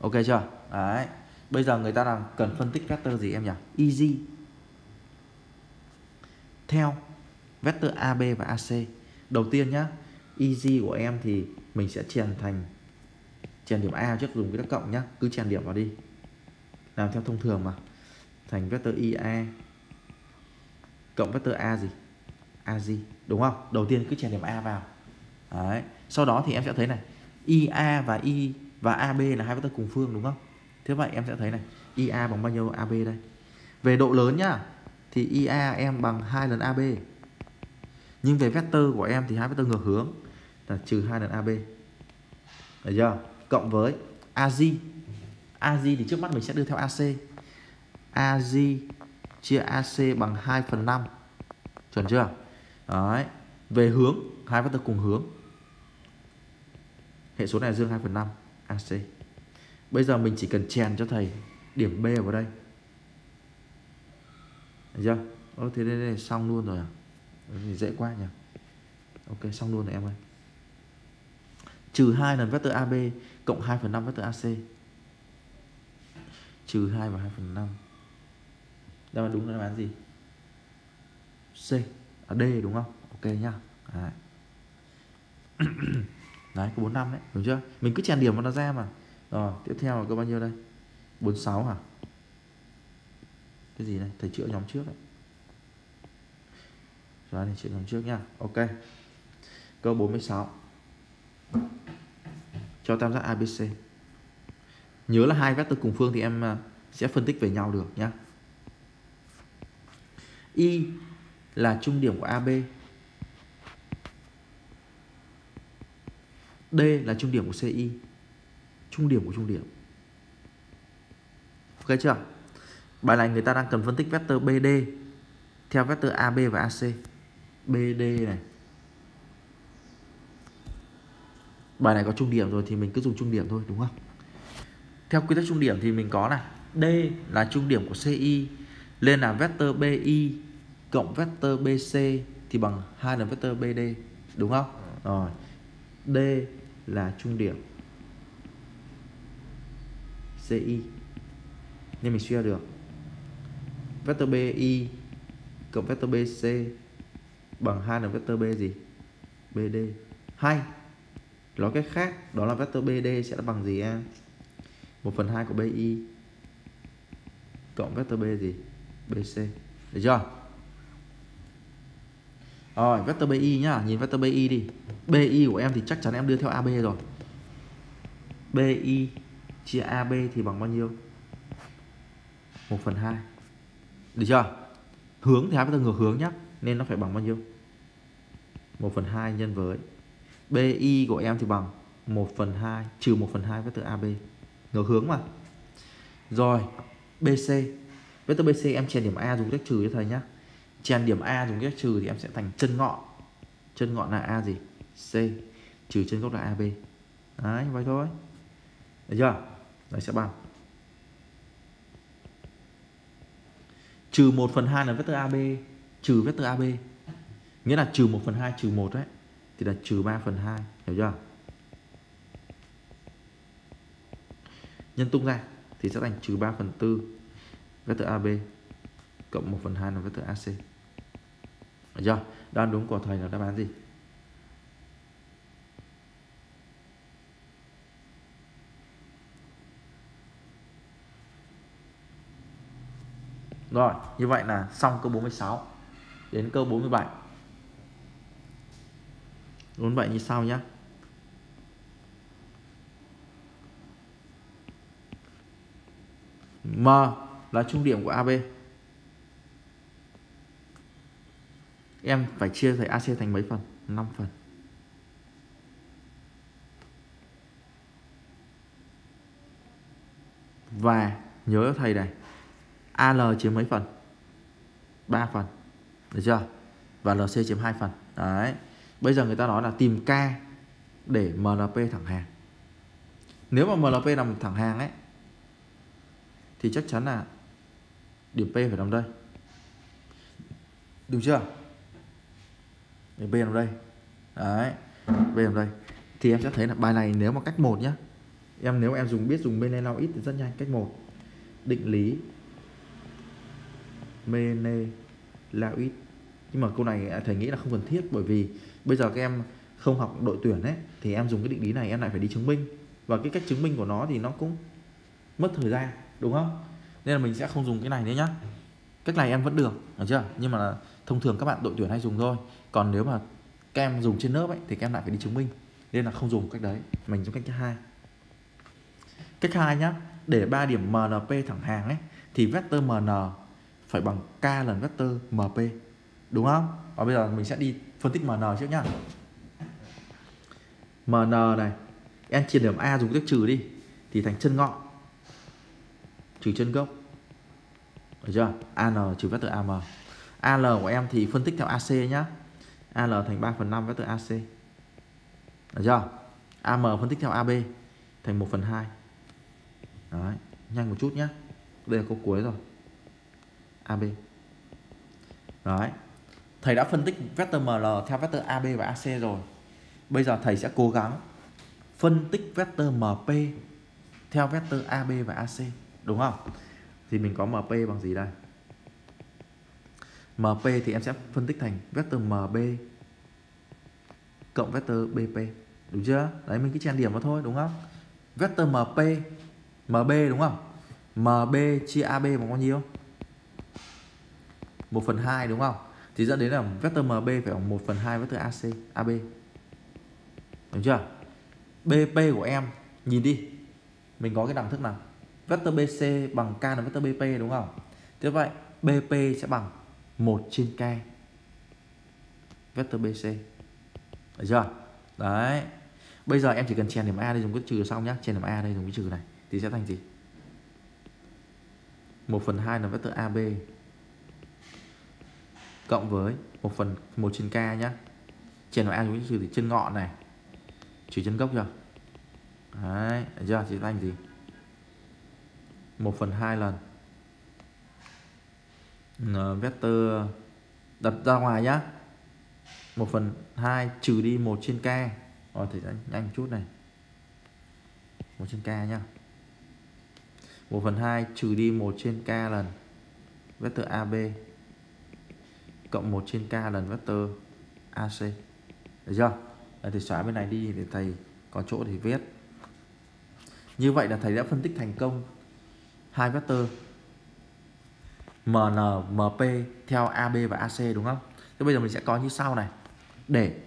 Ok chưa? Đấy. Bây giờ người ta đang cần phân tích vector gì em nhỉ? Easy. Theo Vector AB và AC Đầu tiên nhá, Easy của em thì mình sẽ chèn thành chèn điểm A trước dùng cái các cộng nhá, cứ chèn điểm vào đi. Làm theo thông thường mà. Thành vector IA cộng vector A gì? AZ đúng không? Đầu tiên cứ chèn điểm A vào. Đấy. sau đó thì em sẽ thấy này IA và I và AB là hai vector cùng phương đúng không? Thế vậy em sẽ thấy này IA bằng bao nhiêu AB đây? Về độ lớn nhá, thì IA em bằng hai lần AB nhưng về vector của em thì hai vector ngược hướng, là trừ hai lần AB được chưa? Cộng với AZ AZ thì trước mắt mình sẽ đưa theo AC AZ chia AC bằng 2 phần 5 chuẩn chưa? Đấy. về hướng hai vector cùng hướng. Hệ số này dương 2 phần 5 AC bây giờ mình chỉ cần chèn cho thầy điểm B vào đây. Được chưa? Ô, thế đây, đây xong luôn rồi à? Thì dễ quá nhỉ? Ok xong luôn rồi em ơi. Trừ 2 lần vector AB cộng 2 phần 5 vector AC trừ 2 và 2 phần 5 đáp án đúng là đáp án gì? C. À D đúng không? Ok nhá. Đấy, đấy có 45 đấy đúng chưa? Mình cứ chèn điểm vào nó ra mà. Rồi tiếp theo là có bao nhiêu đây? 46 hả? Cái gì này thầy chữa nhóm trước đấy. Rồi này chữa nhóm trước nha ok. Câu 46 cho tam giác ABC nhớ là hai vectơ cùng phương thì em à, sẽ phân tích về nhau được nhé Y là trung điểm của AB D là trung điểm của CI trung điểm của trung điểm. Ok chưa? Bài này người ta đang cần phân tích vectơ BD theo vectơ AB và AC BD này. Bài này có trung điểm rồi thì mình cứ dùng trung điểm thôi đúng không? Theo quy tắc trung điểm thì mình có là D là trung điểm của CI lên là vector BI cộng vector BC thì bằng hai lần vector BD đúng không? Rồi D là trung điểm CI nên mình suy ra được. Vector BI cộng vector BC bằng hai lần vector B gì? BD hay nói cách khác, đó là vector BD sẽ là bằng gì em? 1 phần 2 của BI cộng vector B gì? BC được chưa? Rồi, vector BI nhá. Nhìn vector BI đi. BI của em thì chắc chắn em đưa theo AB rồi. BI chia AB thì bằng bao nhiêu? 1 phần 2 được chưa? Hướng thì hai vector ngược hướng nhá. Nên nó phải bằng bao nhiêu? 1 phần 2 nhân với BI của em thì bằng 1 phần 2 trừ 1 phần 2 vector AB ngược hướng mà. Rồi BC vector BC em chèn điểm A dùng cách trừ cho thầy nhá. Chèn điểm A dùng cách trừ thì em sẽ thành chân ngọn. Chân ngọn là A gì? C. Trừ chân gốc là AB đấy, vậy thôi. Được chưa? Đấy, sẽ bằng. Trừ 1 phần 2 là vector AB trừ vector AB nghĩa là trừ 1 phần 2 trừ 1 đấy thì là trừ 3 phần 2 hiểu chưa? Nhân tung ra thì sẽ thành trừ 3 phần 4 vector AB cộng 1 phần 2 là vector AC được chưa? Đáp đúng của thầy là đáp án gì? Rồi, như vậy là xong câu 46 Đến câu 47 47 như sau nhé M là trung điểm của AB Em phải chia thầy AC thành mấy phần? 5 phần. Và nhớ thầy này AL chiếm mấy phần? 3 phần. Được chưa? Và LC chiếm 2 phần. Đấy bây giờ người ta nói là tìm K để MLP thẳng hàng. Nếu mà MLP nằm thẳng hàng ấy, thì chắc chắn là điểm P phải nằm đây. Đúng chưa? Điểm P nằm đây. Đấy, P nằm đây. Thì em sẽ thấy là bài này nếu mà cách một nhá. Em nếu em dùng, biết dùng bên ít thì rất nhanh, cách một. Định lý Mene lao ít nhưng mà câu này thầy nghĩ là không cần thiết bởi vì bây giờ các em không học đội tuyển ấy, thì em dùng cái định lý này em lại phải đi chứng minh. Và cái cách chứng minh của nó thì nó cũng mất thời gian, đúng không? Nên là mình sẽ không dùng cái này nữa nhá. Cách này em vẫn được được chưa? Nhưng mà thông thường các bạn đội tuyển hay dùng thôi. Còn nếu mà các em dùng trên lớp ấy, thì các em lại phải đi chứng minh. Nên là không dùng cách đấy. Mình dùng cách thứ hai. Cách hai nhá, để 3 điểm MNP thẳng hàng ấy, thì vector MN phải bằng k lần vector mp đúng không? Và bây giờ mình sẽ đi phân tích mn trước nhá. Mn này em chia điểm a dùng cách trừ đi thì thành chân ngọn. Trừ chân gốc. Được chưa? An trừ vector am al của em thì phân tích theo ac nhá. Al thành 3 phần 5 vector ac được chưa? Am phân tích theo ab thành 1 phần 2 Đấy, nhanh một chút nhá. Đây là câu cuối rồi. AB Đấy. Thầy đã phân tích vector ML theo vector AB và AC rồi Bây giờ thầy sẽ cố gắng phân tích vector MP theo vector AB và AC Đúng không? Thì mình có MP bằng gì đây? MP thì em sẽ phân tích thành vector MB cộng vector BP Đúng chưa? Đấy, mình cứ chen điểm vào thôi, đúng không? Vector MP MB đúng không? MB chia AB bằng bao nhiêu? 1 phần 2 đúng không? Thì dẫn đến là vector MB phải bằng 1 phần 2 vector AC, AB. Đúng chưa? BP của em, nhìn đi. Mình có cái đẳng thức nào? Vector BC bằng K là vector BP đúng không? Thế vậy, BP sẽ bằng 1 trên K. Vector BC. Được chưa? Đấy. Bây giờ em chỉ cần chèn điểm A đây dùng cái trừ xong nhá. Chèn điểm A đây dùng cái trừ này. Thì sẽ thành gì? 1 phần 2 là vector AB cộng với một phần, một trên k nhá. Trên nó a chúng trừ thì chân ngọn này. Trừ chân gốc chưa đấy giờ chưa? Thì thành gì? Một phần hai lần. N, vector đặt ra ngoài nhá. Một phần hai trừ đi một trên k. Rồi thì nhanh chút này. Một trên k nhá. Một phần hai trừ đi một trên k lần. Vector AB cộng 1 trên k lần vector AC được chưa Đây thì xóa bên này đi để thầy có chỗ để viết như vậy là thầy đã phân tích thành công hai vector MN, MP theo AB và AC đúng không? Thế bây giờ mình sẽ có như sau này. Để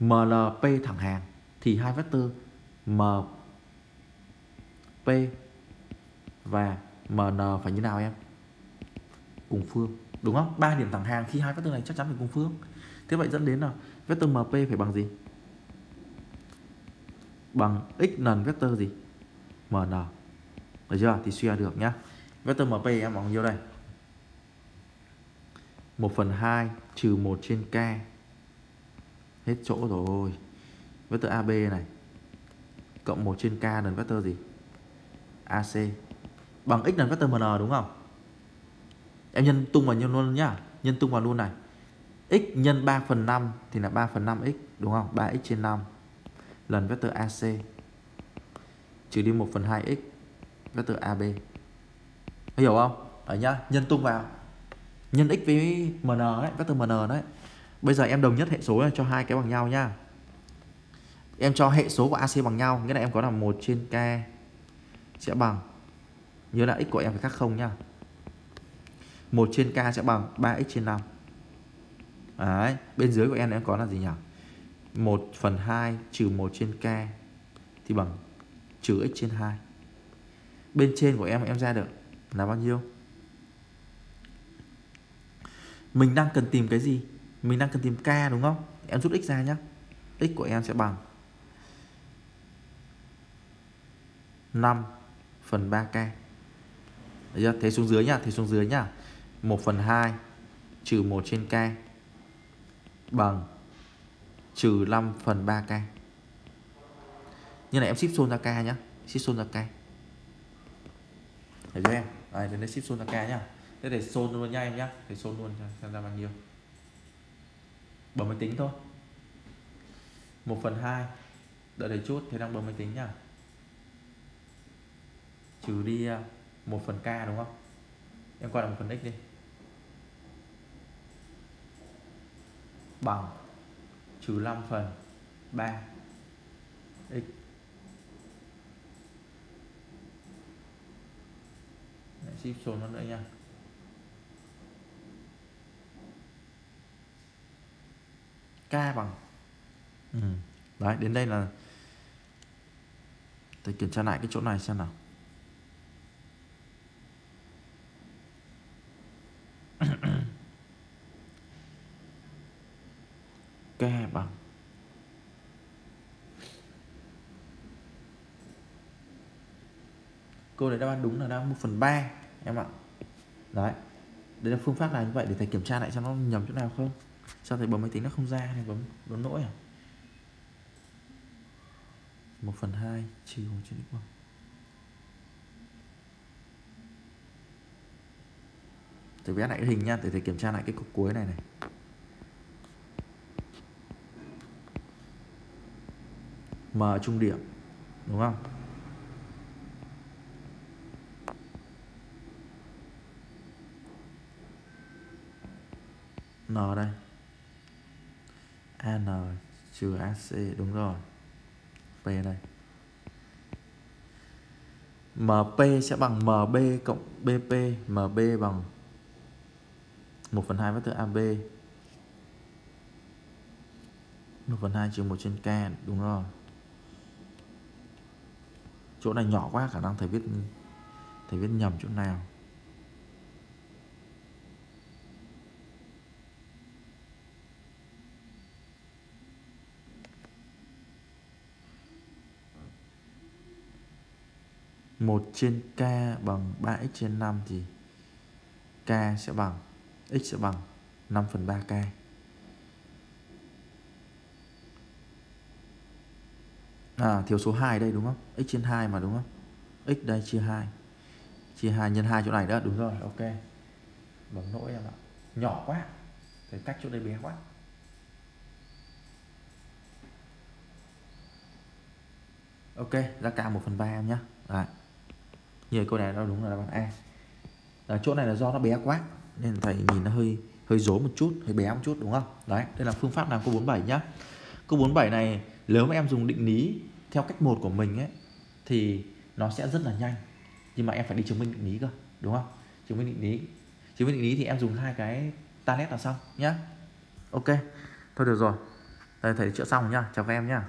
MLP thẳng hàng thì hai vector mp và MN phải như nào em? Cùng phương, đúng không? ba điểm thẳng hàng khi hai vectơ này chắc chắn phải cùng phương. Thế vậy dẫn đến là vector MP phải bằng gì? Bằng x lần vector gì? MN. Được chưa? Thì suy ra được nhá. Vector MP em bằng nhiêu đây? 1 phần 2 trừ 1 trên K Hết chỗ rồi Vector AB này Cộng 1 trên K lần vector gì? AC Bằng x lần vector MN đúng không? Em nhân tung vào nhân luôn nhá Nhân tung vào luôn này x nhân 3 phần 5 thì là 3 phần 5x đúng không? 3x trên 5 lần vector AC trừ đi 1 phần 2x vector AB hiểu không? Đấy nhá, nhân tung vào nhân x với mn đấy, vector mn đấy. Bây giờ em đồng nhất hệ số này cho hai cái bằng nhau nhá. Em cho hệ số của AC bằng nhau, nghĩa là em có là 1 trên k sẽ bằng nhớ là x của em phải khác không nhá. 1 trên k sẽ bằng 3x trên 5. Đấy, bên dưới của n em có là gì nhỉ? 1 phần 2 trừ 1 trên k thì bằng trừ x trên 2. Bên trên của em em ra được là bao nhiêu? Mình đang cần tìm cái gì? Mình đang cần tìm k đúng không? Em rút x ra nhé. x của em sẽ bằng 5 phần 3k. Đấy chưa? Thế xuống dưới nhá, thế xuống dưới nhá. 1 phần 2 trừ 1 trên k bằng trừ 5 phần 3k. Như này em ship xôn ra k nhá. Ship xôn ra k. Thấy chưa em? Đây, đến đây ship xôn ra k nhá. Thế để xôn luôn nha em nhá. Để xôn luôn xem ra bao nhiêu. Bấm máy tính thôi. 1 phần 2 Đợi đấy chút, thế đang bấm máy tính nhá Trừ đi à, 1 phần k đúng không? Em coi là 1 phần x đi Bằng trừ 5 phần. 3 x. Đấy, ship số nó nữa nha. K bằng. Ừ. đấy đến đây là tôi kiểm tra lại cái chỗ này xem nào. K bằng. Câu đấy đáp án đúng là đáp 1 phần 3 em ạ. Đấy. Đây là phương pháp là như vậy để thầy kiểm tra lại xem nó nhầm chỗ nào không? Sao thầy bấm máy tính nó không ra hay bấm bấm lỗi à? 1 phần 2 trừ 1 trên x bằng Thầy vẽ lại cái hình nha, để thầy kiểm tra lại cái cục cuối này này. M trung điểm, đúng không? N đây. AN trừ AC đúng rồi. P đây. MP sẽ bằng MB cộng BP MB bằng 1 phần 2 vectор AB 1 phần 2 trừ 1 trên K, đúng rồi chỗ này nhỏ quá, khả năng thầy viết thầy viết nhầm chỗ nào. Một trên k bằng 3x trên 5 thì k sẽ bằng, x sẽ bằng 5 phần 3 k. À thiếu số 2 đây đúng không? x trên 2 mà đúng không? x đây chia 2 Chia 2 nhân 2 chỗ này đó Đúng rồi ok Bấm lỗi em ạ Nhỏ quá Cái cách chỗ đây bé quá Ok ra cả 1 phần 3 em nhé Đấy. Như câu này nó đúng là đáp án A à, Chỗ này là do nó bé quá Nên thầy nhìn nó hơi hơi dối một chút Hơi bé một chút đúng không? Đấy đây là phương pháp làm câu 47 nhá Câu 47 này nếu mà em dùng định lý theo cách một của mình ấy, thì nó sẽ rất là nhanh. Nhưng mà em phải đi chứng minh định lý cơ, đúng không? Chứng minh định lý. Chứng minh định lý thì em dùng hai cái ta nét là xong nhá. Ok, thôi được rồi. Đây, thầy chữa xong nhá. Chào các em nhá.